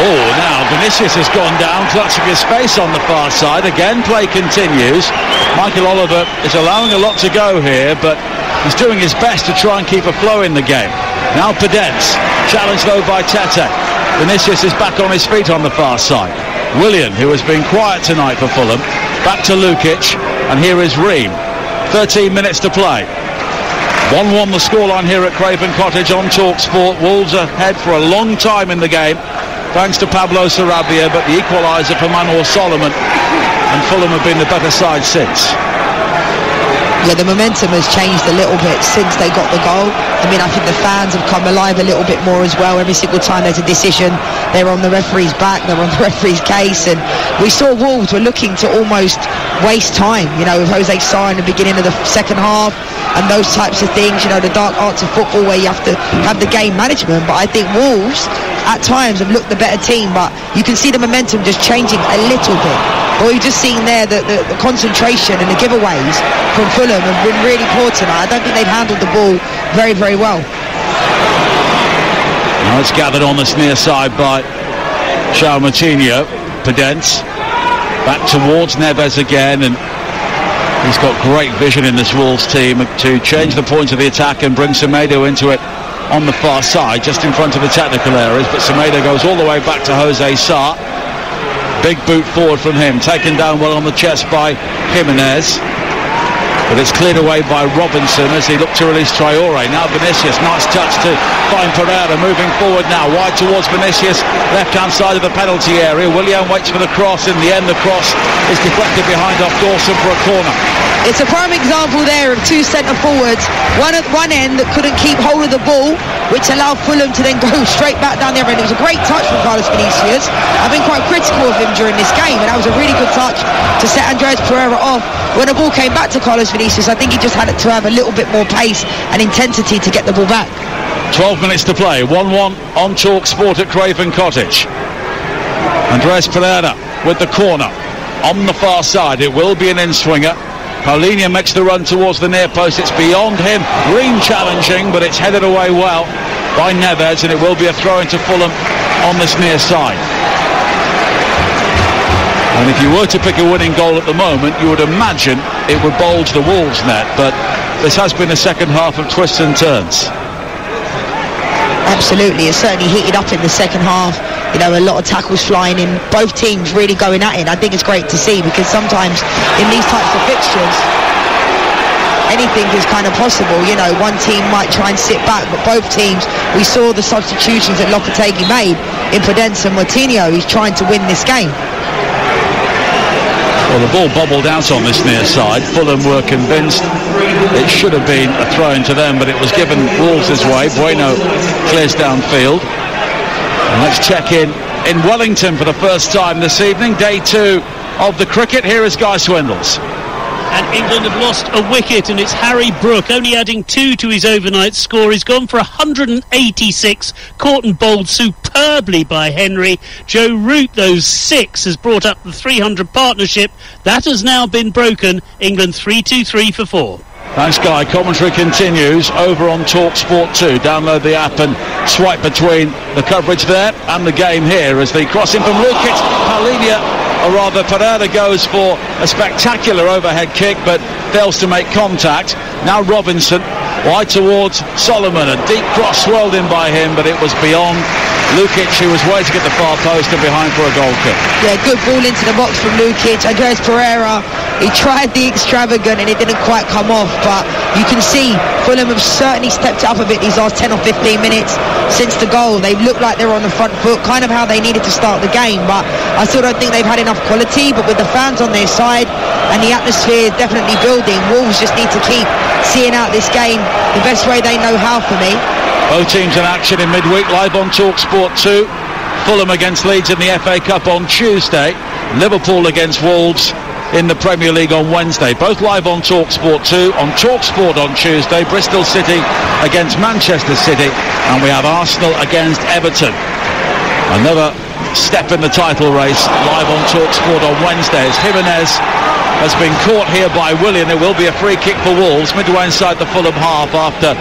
Oh, now Vinicius has gone down, clutching his face on the far side. Again, play continues. Michael Oliver is allowing a lot to go here, but he's doing his best to try and keep a flow in the game. Now Podence, challenged though by Tete. Vinicius is back on his feet on the far side. Willian, who has been quiet tonight for Fulham, back to Lukic, and here is Ream. 13 minutes to play. 1-1 the scoreline here at Craven Cottage on Talk Sport. Wolves ahead for a long time in the game, thanks to Pablo Sarabia, but the equaliser for Manor Solomon. And Fulham have been the better side since. Yeah the momentum has changed a little bit since they got the goal. I mean I think the fans have come alive a little bit more as well. Every single time there's a decision they're on the referee's back they're on the referee's case. And we saw Wolves were looking to almost waste time you know with Jose Sá in the beginning of the second half and those types of things you know the dark arts of football where you have to have the game management. But I think Wolves at times have looked the better team but you can see the momentum just changing a little bit but we've just seen there that the, the concentration and the giveaways from Fulham have been really poor tonight. I don't think they've handled the ball very very well. Now it's gathered on this near side by Joao Moutinho. Podence back towards Neves again and he's got great vision in this Wolves team to change the point of the attack and bring Semedo into it on the far side just in front of the technical areas. But Semedo goes all the way back to Jose Sá big boot forward from him taken down well on the chest by Jimenez but it's cleared away by Robinson as he looked to release Traore. Now Vinicius, nice touch to find Pereira, moving forward now, wide towards Vinicius, left-hand side of the penalty area. Willian waits for the cross, in the end the cross is deflected behind off Dawson for a corner. It's a prime example there of two centre forwards, one at one end that couldn't keep hold of the ball, which allowed Fulham to then go straight back down the other end. it was a great touch from Carlos Vinicius. I've been quite critical of him during this game, and that was a really good touch to set Andreas Pereira off. When the ball came back to Carlos Vinicius, I think he just had it to have a little bit more pace and intensity to get the ball back. 12 minutes to play, 1-1 on Talk Sport at Craven Cottage. Andreas Pereira with the corner on the far side. It will be an in-swinger. Palhinha makes the run towards the near post. It's beyond him. Green challenging, but it's headed away well by Neves, and it will be a throw into Fulham on this near side. And if you were to pick a winning goal at the moment, you would imagine it would bulge the Wolves net. But this has been a second half of twists and turns. Absolutely, it's certainly heated up in the second half. You know, a lot of tackles flying in, both teams really going at it. I think it's great to see because sometimes in these types of fixtures, anything is kind of possible. You know, one team might try and sit back, but both teams, we saw the substitutions that Lopetegui made in Podence and Moutinho. He's trying to win this game. Well, the ball bobbled out on this near side. Fulham were convinced it should have been a throw into them, but it was given Wolves' way. Bueno clears downfield. Let's check in in Wellington for the first time this evening, day two of the cricket. Here is Guy Swindells and England have lost a wicket and it's Harry Brook only adding two to his overnight score he's gone for 186 caught and bowled superbly by Henry Joe Root those six has brought up the 300 partnership that has now been broken England 3-2-3 for four Thanks, Guy. Commentary continues over on Talk Sport 2. Download the app and swipe between the coverage there and the game here as the crossing from Lukic. Palhinha or rather Pereira goes for a spectacular overhead kick but fails to make contact. Now Robinson wide towards Solomon. A deep cross swirled in by him but it was beyond Lukic who was waiting at the far post and behind for a goal kick. Yeah, good ball into the box from Lukic. Andreas Pereira, he tried the extravagant and it didn't quite come off but you can see Fulham have certainly stepped up a bit these last 10 or 15 minutes since the goal. They look like they're on the front foot, kind of how they needed to start the game but I still don't think they've had enough quality, but with the fans on their side and the atmosphere definitely building, Wolves just need to keep seeing out this game the best way they know how for me. Both teams in action in midweek, live on Talk Sport 2. Fulham against Leeds in the FA Cup on Tuesday. Liverpool against Wolves in the Premier League on Wednesday. Both live on Talk Sport 2. On Talk Sport on Tuesday, Bristol City against Manchester City. And we have Arsenal against Everton. Another step in the title race live on Talksport on Wednesday as Jimenez has been caught here by Willian. There will be a free kick for Wolves midway inside the Fulham half after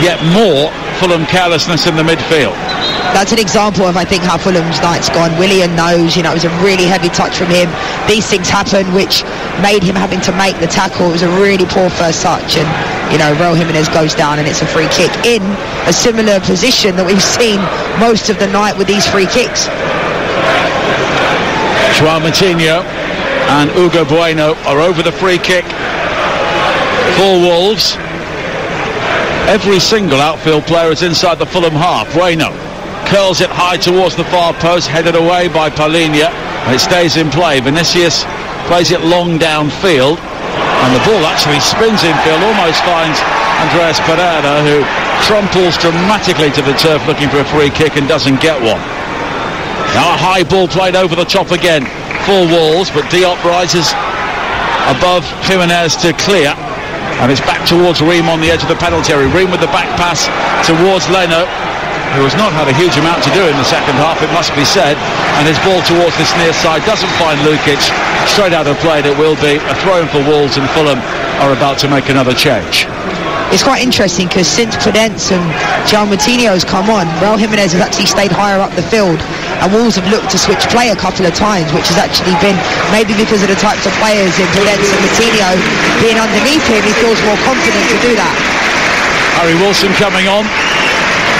yet more Fulham carelessness in the midfield. That's an example of, I think, how Fulham's night's gone. Willian knows, you know, it was a really heavy touch from him. These things happen, which made him having to make the tackle. It was a really poor first touch, and you know, Raul Jimenez goes down, and it's a free kick in a similar position that we've seen most of the night with these free kicks. Joao Moutinho and Hugo Bueno are over the free kick for Wolves. Every single outfield player is inside the Fulham half. Bueno curls it high towards the far post, headed away by Palhinha. It stays in play. Vinicius plays it long downfield, and the ball actually spins infield, almost finds Andreas Pereira, who trumples dramatically to the turf looking for a free kick and doesn't get one. Now a high ball played over the top again for Wolves, but Diop rises above Jimenez to clear. And it's back towards Ream on the edge of the penalty area. Ream with the back pass towards Leno, who has not had a huge amount to do in the second half, it must be said. And his ball towards this near side doesn't find Lukic. Straight out of play, it will be a throw in for Wolves, and Fulham are about to make another change it's quite interesting because since Podence and Joao Moutinho has come on, Raul Jimenez has actually stayed higher up the field and Wolves have looked to switch play a couple of times, which has actually been maybe because of the types of players in Podence and Moutinho being underneath him, he feels more confident to do that. Harry Wilson coming on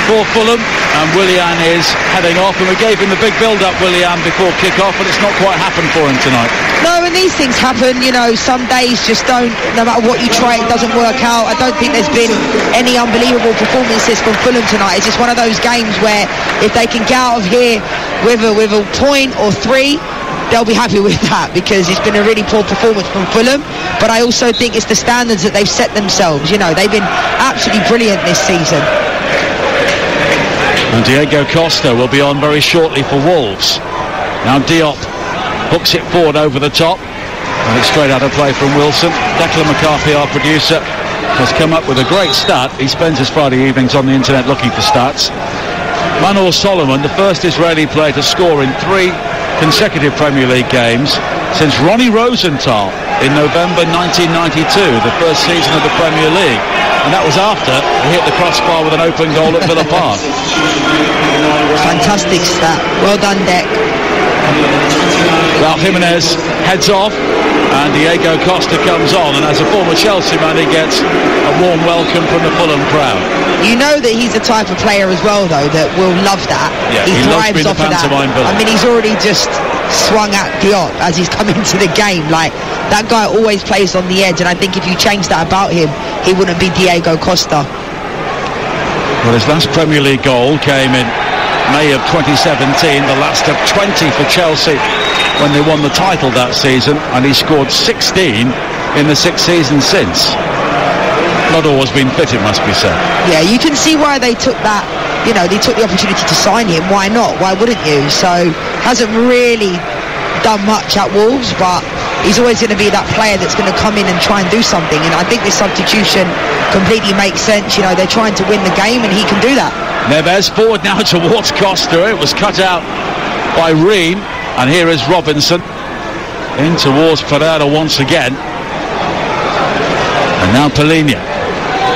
for Fulham and Willian is heading off and we gave him the big build-up Willian before kick-off but it's not quite happened for him tonight. No and these things happen you know some days just don't no matter what you try it doesn't work out I don't think there's been any unbelievable performances from Fulham tonight it's just one of those games where if they can get out of here with a, with a point or three they'll be happy with that because it's been a really poor performance from Fulham. But I also think it's the standards that they've set themselves. You know, they've been absolutely brilliant this season. And Diego Costa will be on very shortly for Wolves. Now Diop hooks it forward over the top. And it's straight out of play from Wilson. Declan McCarthy, our producer, has come up with a great stat. He spends his Friday evenings on the internet looking for stats. Manor Solomon, the first Israeli player to score in three consecutive Premier League games since Ronnie Rosenthal in November 1992, the first season of the Premier League. And that was after he hit the crossbar with an open goal at Villa Park. Fantastic stat. Well done, Deck. Raul Jimenez heads off and Diego Costa comes on and as a former Chelsea man he gets a warm welcome from the Fulham crowd. You know that he's the type of player as well though that will love that. Yeah, he, he loves thrives off the of that. villain. I mean he's already just swung at Diop as he's come into the game. Like that guy always plays on the edge and I think if you change that about him he wouldn't be Diego Costa. Well, his last Premier League goal came in May of 2017, the last of 20 for Chelsea when they won the title that season, and he scored 16 in the six seasons since. Not always been fit, it must be said. Yeah, you can see why they took that, you know, they took the opportunity to sign him. Why not? Why wouldn't you? So, hasn't really done much at Wolves, but he's always going to be that player that's going to come in and try and do something. And I think this substitution completely makes sense. You know, they're trying to win the game, and he can do that. Neves forward now towards Costa. It was cut out by Ream. And here is Robinson in towards Pereira once again. And now Palhinha.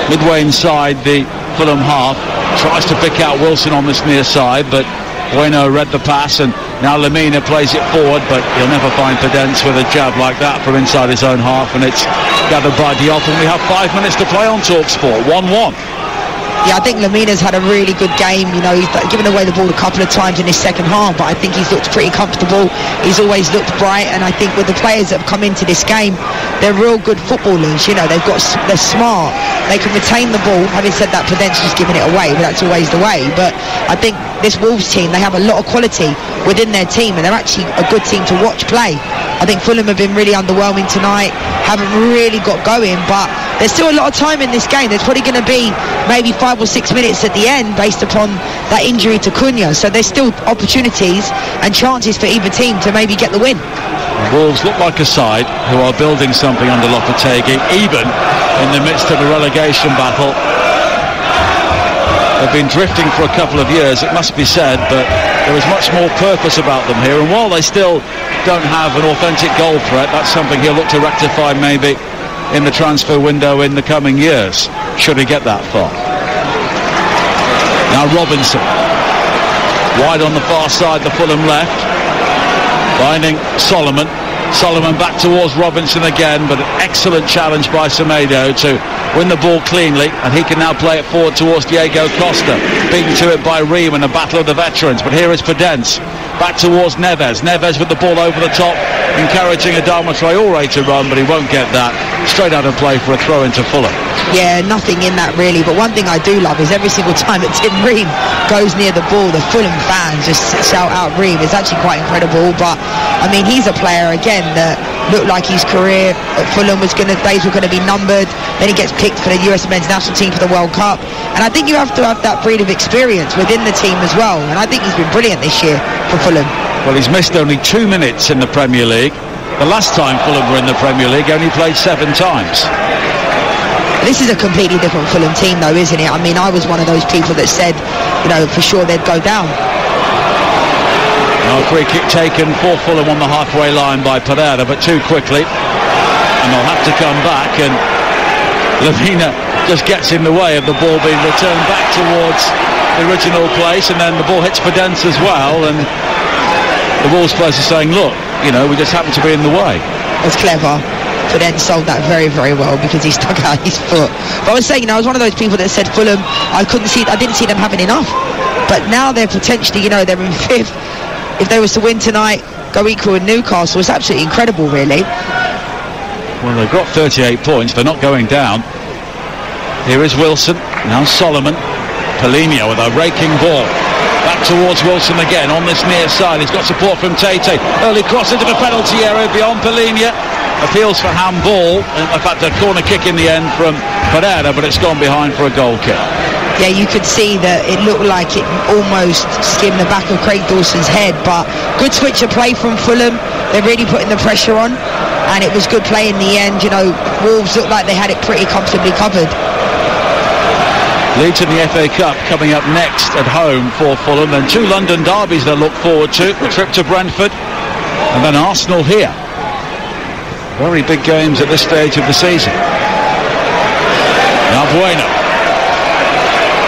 Midway inside the Fulham half. Tries to pick out Wilson on this near side, but Bueno read the pass and now Lemina plays it forward, but he'll never find Podence with a jab like that from inside his own half, and it's gathered by Diop, and we have five minutes to play on TalkSport. 1-1. Yeah, I think Lemina's had a really good game. You know, he's given away the ball a couple of times in his second half, but I think he's looked pretty comfortable. He's always looked bright, and I think with the players that have come into this game, they're real good footballers. You know, they've got they're smart. They can retain the ball. Having said that, Prudential's giving it away, but that's always the way. But I think this Wolves team, they have a lot of quality within their team, and they're actually a good team to watch play. I think Fulham have been really underwhelming tonight, haven't really got going, but there's still a lot of time in this game. There's probably going to be maybe five or six minutes at the end based upon that injury to Cunha. So there's still opportunities and chances for either team to maybe get the win. Wolves look like a side who are building something under Lopetegui, even in the midst of a relegation battle. They've been drifting for a couple of years, it must be said, but there is much more purpose about them here. And while they still don't have an authentic goal threat, that's something he'll look to rectify maybe in the transfer window in the coming years, should he get that far. Now Robinson, wide on the far side, the Fulham left, finding Solomon. Solomon back towards Robinson again, but an excellent challenge by Semedo to win the ball cleanly, and he can now play it forward towards Diego Costa. Beaten to it by Ream in a battle of the veterans, but here is Podence. Back towards Neves. Neves with the ball over the top, encouraging Adama Traore to run, but he won't get that. Straight out of play for a throw into Fulham. Yeah, nothing in that really. But one thing I do love is every single time that Tim Ream goes near the ball, the Fulham fans just shout out Ream. It's actually quite incredible. But I mean, he's a player again that looked like his career at Fulham was going to days were going to be numbered. Then he gets picked for the US men's national team for the World Cup. And I think you have to have that breed of experience within the team as well. And I think he's been brilliant this year for Fulham. Well, he's missed only two minutes in the Premier League. The last time Fulham were in the Premier League, only played seven times. This is a completely different Fulham team, though, isn't it? I mean, I was one of those people that said, you know, for sure they'd go down. Now a free kick taken for Fulham on the halfway line by Pereira, but too quickly. And they'll have to come back, and Lemina just gets in the way of the ball being returned back towards the original place, and then the ball hits Podence as well, and the Wolves players are saying, look, you know, we just happen to be in the way. It's clever. Fident sold that very, very well because he stuck out his foot. But I was saying, you know, I was one of those people that said Fulham, I couldn't see, I didn't see them having enough. But now they're potentially, you know, they're in fifth. If they was to win tonight, go equal with Newcastle, it's absolutely incredible, really. Well, they've got 38 points. They're not going down. Here is Wilson. Now Solomon. Palhinha with a raking ball. Back towards Wilson again on this near side. He's got support from Tate. Early cross into the penalty area beyond Palhinha. Appeals for handball. In fact, a corner kick in the end from Pereira, but it's gone behind for a goal kick. yeah, you could see that it looked like it almost skimmed the back of Craig Dawson's head. But good switch of play from Fulham. They're really putting the pressure on, and it was good play in the end. You know, Wolves looked like they had it pretty comfortably covered. Leeds in the FA Cup coming up next at home for Fulham. And two London derbies they look forward to. The trip to Brentford and then Arsenal here. Very big games at this stage of the season. Now Bueno.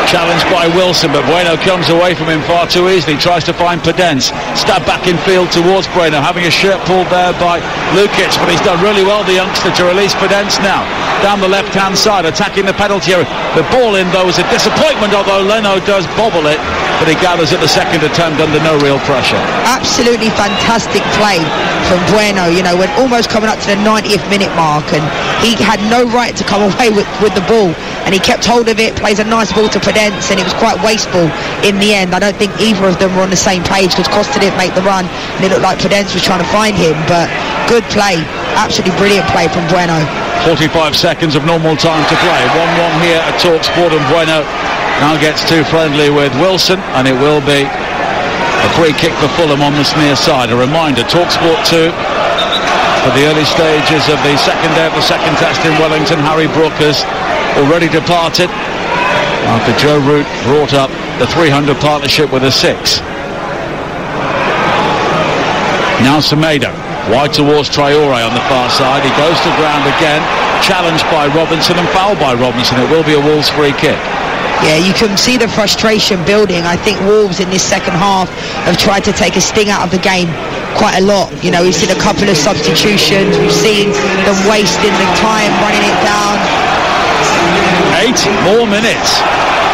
Challenged by Wilson, but Bueno comes away from him far too easily. Tries to find Podence. Stab back in field towards Bueno, having a shirt pulled there by Lukic, but he's done really well, the youngster, to release Podence now. Down the left-hand side, attacking the penalty area. The ball in, though, was a disappointment, although Leno does bobble it, but he gathers at the second attempt under no real pressure. Absolutely fantastic play from Bueno, you know, when almost coming up to the 90th minute mark, and he had no right to come away with, with the ball, and he kept hold of it, plays a nice ball to And it was quite wasteful in the end. I don't think either of them were on the same page because Costa didn't make the run, and it looked like Podence was trying to find him, but good play, absolutely brilliant play from Bueno. 45 seconds of normal time to play. 1-1 here at Talksport and Bueno now gets too friendly with Wilson and it will be a free kick for Fulham on this near side. A reminder, Talksport 2 for the early stages of the second day of the second test in Wellington. Harry Brook has already departed after Joe Root brought up the 300 partnership with a six. Now Semedo. Wide towards Traore on the far side. He goes to ground again, challenged by Robinson and fouled by Robinson. It will be a Wolves free kick. Yeah, you can see the frustration building. I think Wolves in this second half have tried to take a sting out of the game quite a lot. You know, we've seen a couple of substitutions. We've seen them wasting the time running it down. Eight more minutes.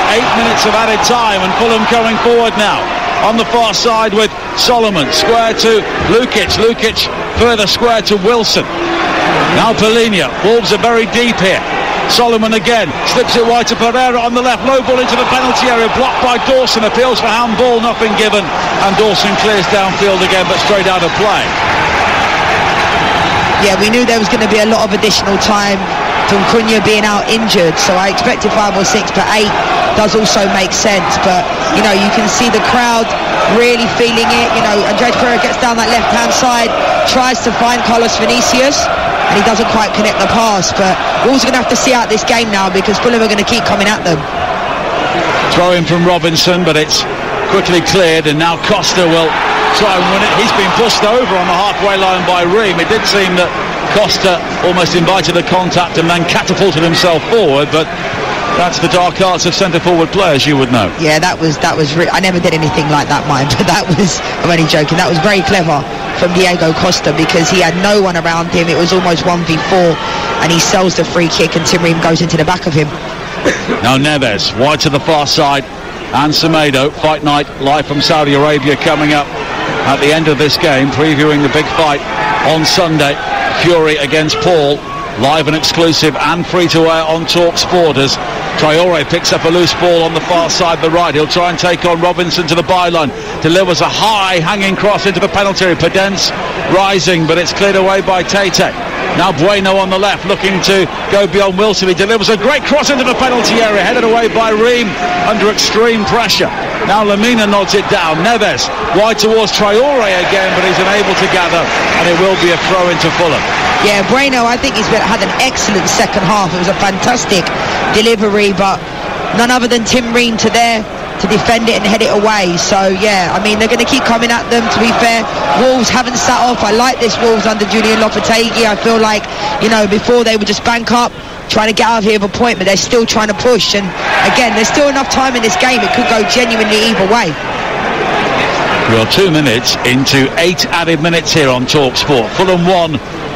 Eight minutes of added time and Fulham coming forward now. On the far side with Solomon. Square to Lukic. Lukic further square to Wilson. Now Palhinha. Wolves are very deep here. Solomon again slips it wide to Pereira on the left. Low ball into the penalty area. Blocked by Dawson. Appeals for handball. Nothing given. And Dawson clears downfield again but straight out of play. Yeah, we knew there was going to be a lot of additional time from Cunha being out injured. So I expected five or six, but eight does also make sense. But, you know, you can see the crowd really feeling it. You know, Andreas Pereira gets down that left-hand side, tries to find Carlos Vinicius, and he doesn't quite connect the pass. But Wolves are going to have to see out this game now because Fulham are going to keep coming at them. Throw in from Robinson, but it's quickly cleared, and now Costa will try and win it. He's been pushed over on the halfway line by Ream. It did seem that Costa almost invited the contact and then catapulted himself forward, but that's the dark arts of centre forward players, you would know. Yeah, that was that was. Re- I never did anything like that, mind, but that was. I'm only joking. That was very clever from Diego Costa because he had no one around him. It was almost one v four, and he sells the free kick, and Tim Ream goes into the back of him. Now Neves wide to the far side, and Semedo. Fight night live from Saudi Arabia coming up at the end of this game, previewing the big fight on Sunday. Fury against Paul live and exclusive and free to air on Talk Sport as Traore picks up a loose ball on the far side, of the right. He'll try and take on Robinson to the byline. Delivers a high hanging cross into the penalty area. Podence rising, but it's cleared away by Tete. Now Bueno on the left, looking to go beyond Wilson. He delivers a great cross into the penalty area, headed away by Ream under extreme pressure. Now Lemina nods it down. Neves wide towards Traore again, but he's unable to gather, and it will be a throw into Fulham. Yeah, Bueno, I think he's been, had an excellent second half. It was a fantastic delivery, but none other than Tim Ream to there to defend it and head it away. So yeah, I mean they're going to keep coming at them. To be fair, Wolves haven't sat off. I like this Wolves under Julen Lopetegui. I feel like you know before they would just bank up. Trying to get out of here with a point, but they're still trying to push. And again, there's still enough time in this game. It could go genuinely either way. We are two minutes into eight added minutes here on Talk Sport. Fulham one,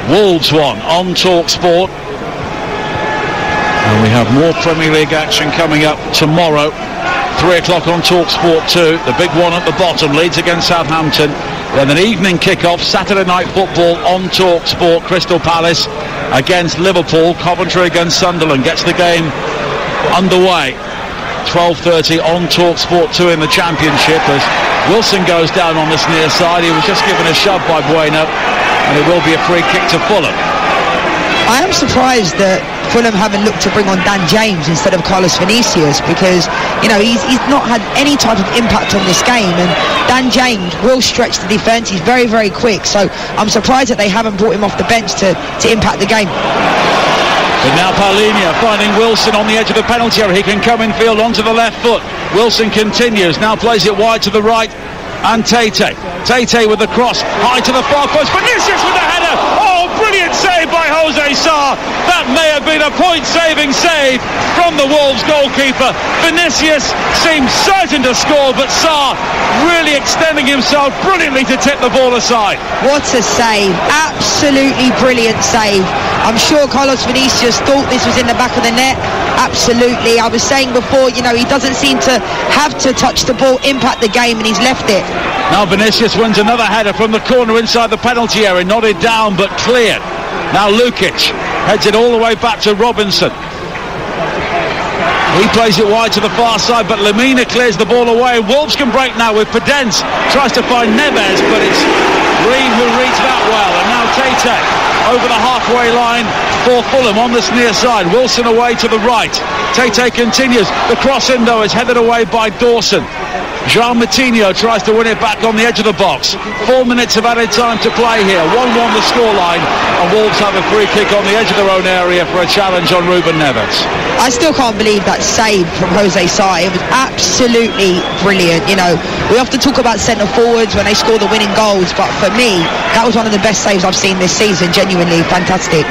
Wolves one on Talk Sport. And we have more Premier League action coming up tomorrow. Three o'clock on Talk Sport 2. The big one at the bottom, Leeds against Southampton. Then an evening kick-off, Saturday night football on Talk Sport. Crystal Palace against Liverpool. Coventry against Sunderland gets the game underway. 12.30 on Talk Sport 2 in the Championship as Wilson goes down on this near side. He was just given a shove by Bueno and it will be a free kick to Fulham. I am surprised that Fulham haven't looked to bring on Dan James instead of Carlos Vinicius because, you know, he's, he's not had any type of impact on this game. And Dan James will stretch the defence. He's very, very quick. So I'm surprised that they haven't brought him off the bench to, to impact the game. But now Palhinha finding Wilson on the edge of the penalty area. He can come in field onto the left foot. Wilson continues, now plays it wide to the right. And Tete. Tete with the cross, high to the far post. Vinicius with the header. Brilliant save by Jose Sá. That may have been a point-saving save from the Wolves goalkeeper. Vinicius seemed certain to score, but Sá really extending himself brilliantly to tip the ball aside. What a save. Absolutely brilliant save. I'm sure Carlos Vinicius thought this was in the back of the net. Absolutely. I was saying before, you know, he doesn't seem to have to touch the ball, impact the game, and he's left it. Now Vinicius wins another header from the corner inside the penalty area, nodded down but cleared. Now Lukic heads it all the way back to Robinson. He plays it wide to the far side, but Lemina clears the ball away. Wolves can break now with Podence. Tries to find Neves, but it's Ream who reads that well. And now Tete over the halfway line for Fulham on this near side. Wilson away to the right. Tete continues. The cross in though is headed away by Dawson. Joao Moutinho tries to win it back on the edge of the box. Four minutes of added time to play here. 1-1 the scoreline. And Wolves have a free kick on the edge of their own area for a challenge on Ruben Neves. I still can't believe that save from Jose Sá. It was absolutely brilliant. You know, we often talk about centre forwards when they score the winning goals, but for me, that was one of the best saves I've seen this season. Genuinely fantastic.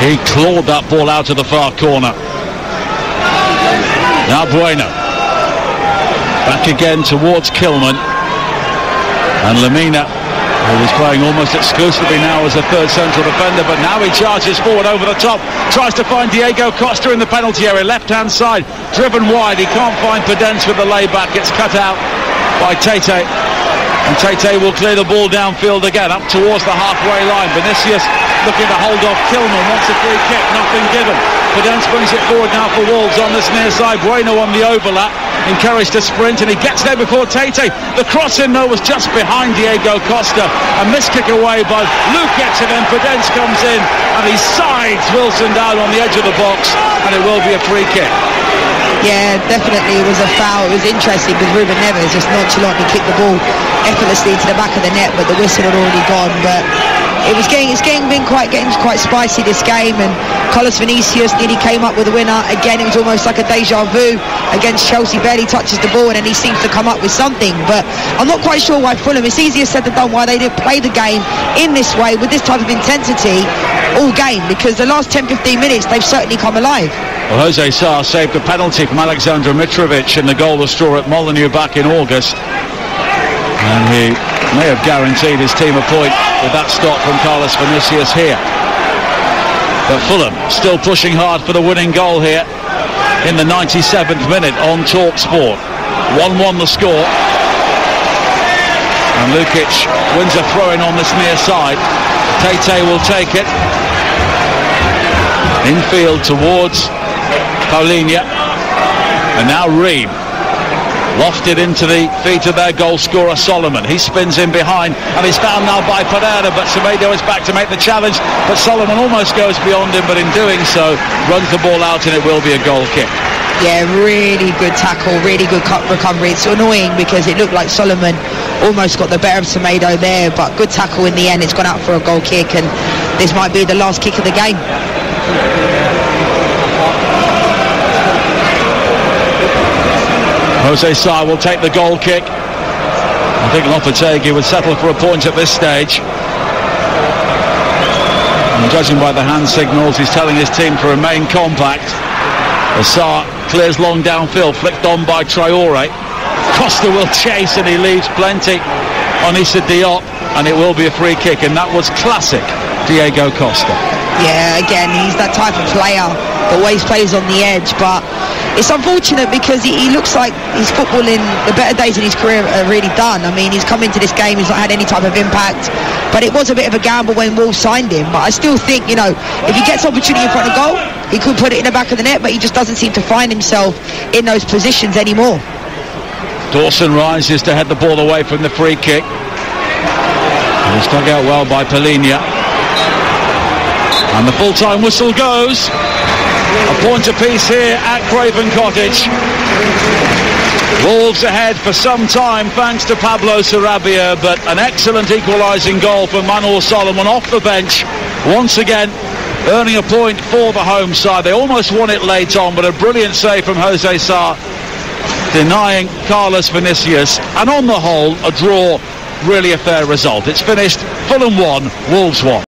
He clawed that ball out of the far corner. Now Bueno. Back again towards Kilman. And Lemina, who was playing almost exclusively now as a third central defender, but now he charges forward over the top. Tries to find Diego Costa in the penalty area, left-hand side. Driven wide, he can't find Podence with the layback. It's cut out by Tete. And Tete will clear the ball downfield again, up towards the halfway line. Vinicius looking to hold off Kilman, wants a free kick, nothing given. Podence brings it forward now for Wolves on this near side. Bueno on the overlap, encouraged to sprint, and he gets there before Tete. The cross in though was just behind Diego Costa. A missed kick away by Lukic, and then Podence comes in, and he sides Wilson down on the edge of the box, and it will be a free kick. Yeah, definitely it was a foul. It was interesting because Ruben Neves just nonchalantly kicked the ball effortlessly to the back of the net, but the whistle had already gone. But it was getting it's getting been quite getting quite spicy this game and Carlos Vinicius nearly came up with a winner again it was almost like a deja vu against Chelsea barely touches the ball and then he seems to come up with something but I'm not quite sure why Fulham it's easier said than done why they didn't play the game in this way with this type of intensity all game because the last 10-15 minutes they've certainly come alive well, Jose Sá saved a penalty from Aleksandar Mitrovic in the goal was straw at Molineux back in August and he may have guaranteed his team a point with that stop from Carlos Vinicius here. But Fulham still pushing hard for the winning goal here in the 97th minute on Talk Sport. 1-1 the score. And Lukic wins a throw-in on this near side. Tete will take it. Infield towards Palhinha. And now Ream lofted into the feet of their goal scorer Solomon. He spins in behind and he's found now by Pereira, but Semedo is back to make the challenge. But Solomon almost goes beyond him, but in doing so, runs the ball out and it will be a goal kick. Yeah, really good tackle, really good cut recovery. It's annoying because it looked like Solomon almost got the better of Semedo there, but good tackle in the end. It's gone out for a goal kick, and this might be the last kick of the game. Jose Sá will take the goal kick. I think Lopetegui would settle for a point at this stage. And judging by the hand signals, he's telling his team to remain compact. As Sá clears long downfield, flicked on by Traore. Costa will chase and he leaves plenty on Issa Diop and it will be a free kick and that was classic Diego Costa. Yeah, again, he's that type of player that always plays on the edge, but it's unfortunate because he, he, looks like his footballing, the better days in his career are really done. I mean, he's come into this game, he's not had any type of impact, but it was a bit of a gamble when Wolves signed him. But I still think, you know, if he gets opportunity in front of goal, he could put it in the back of the net, but he just doesn't seem to find himself in those positions anymore. Dawson rises to head the ball away from the free kick. It was dug out well by Palhinha. And the full-time whistle goes. Point apiece here at Craven Cottage. Wolves ahead for some time thanks to Pablo Sarabia, but an excellent equalising goal from Manor Solomon off the bench. Once again, earning a point for the home side. They almost won it late on, but a brilliant save from Jose Sá, denying Carlos Vinicius. And on the whole, a draw, really a fair result. It's finished Fulham 1, Wolves 1.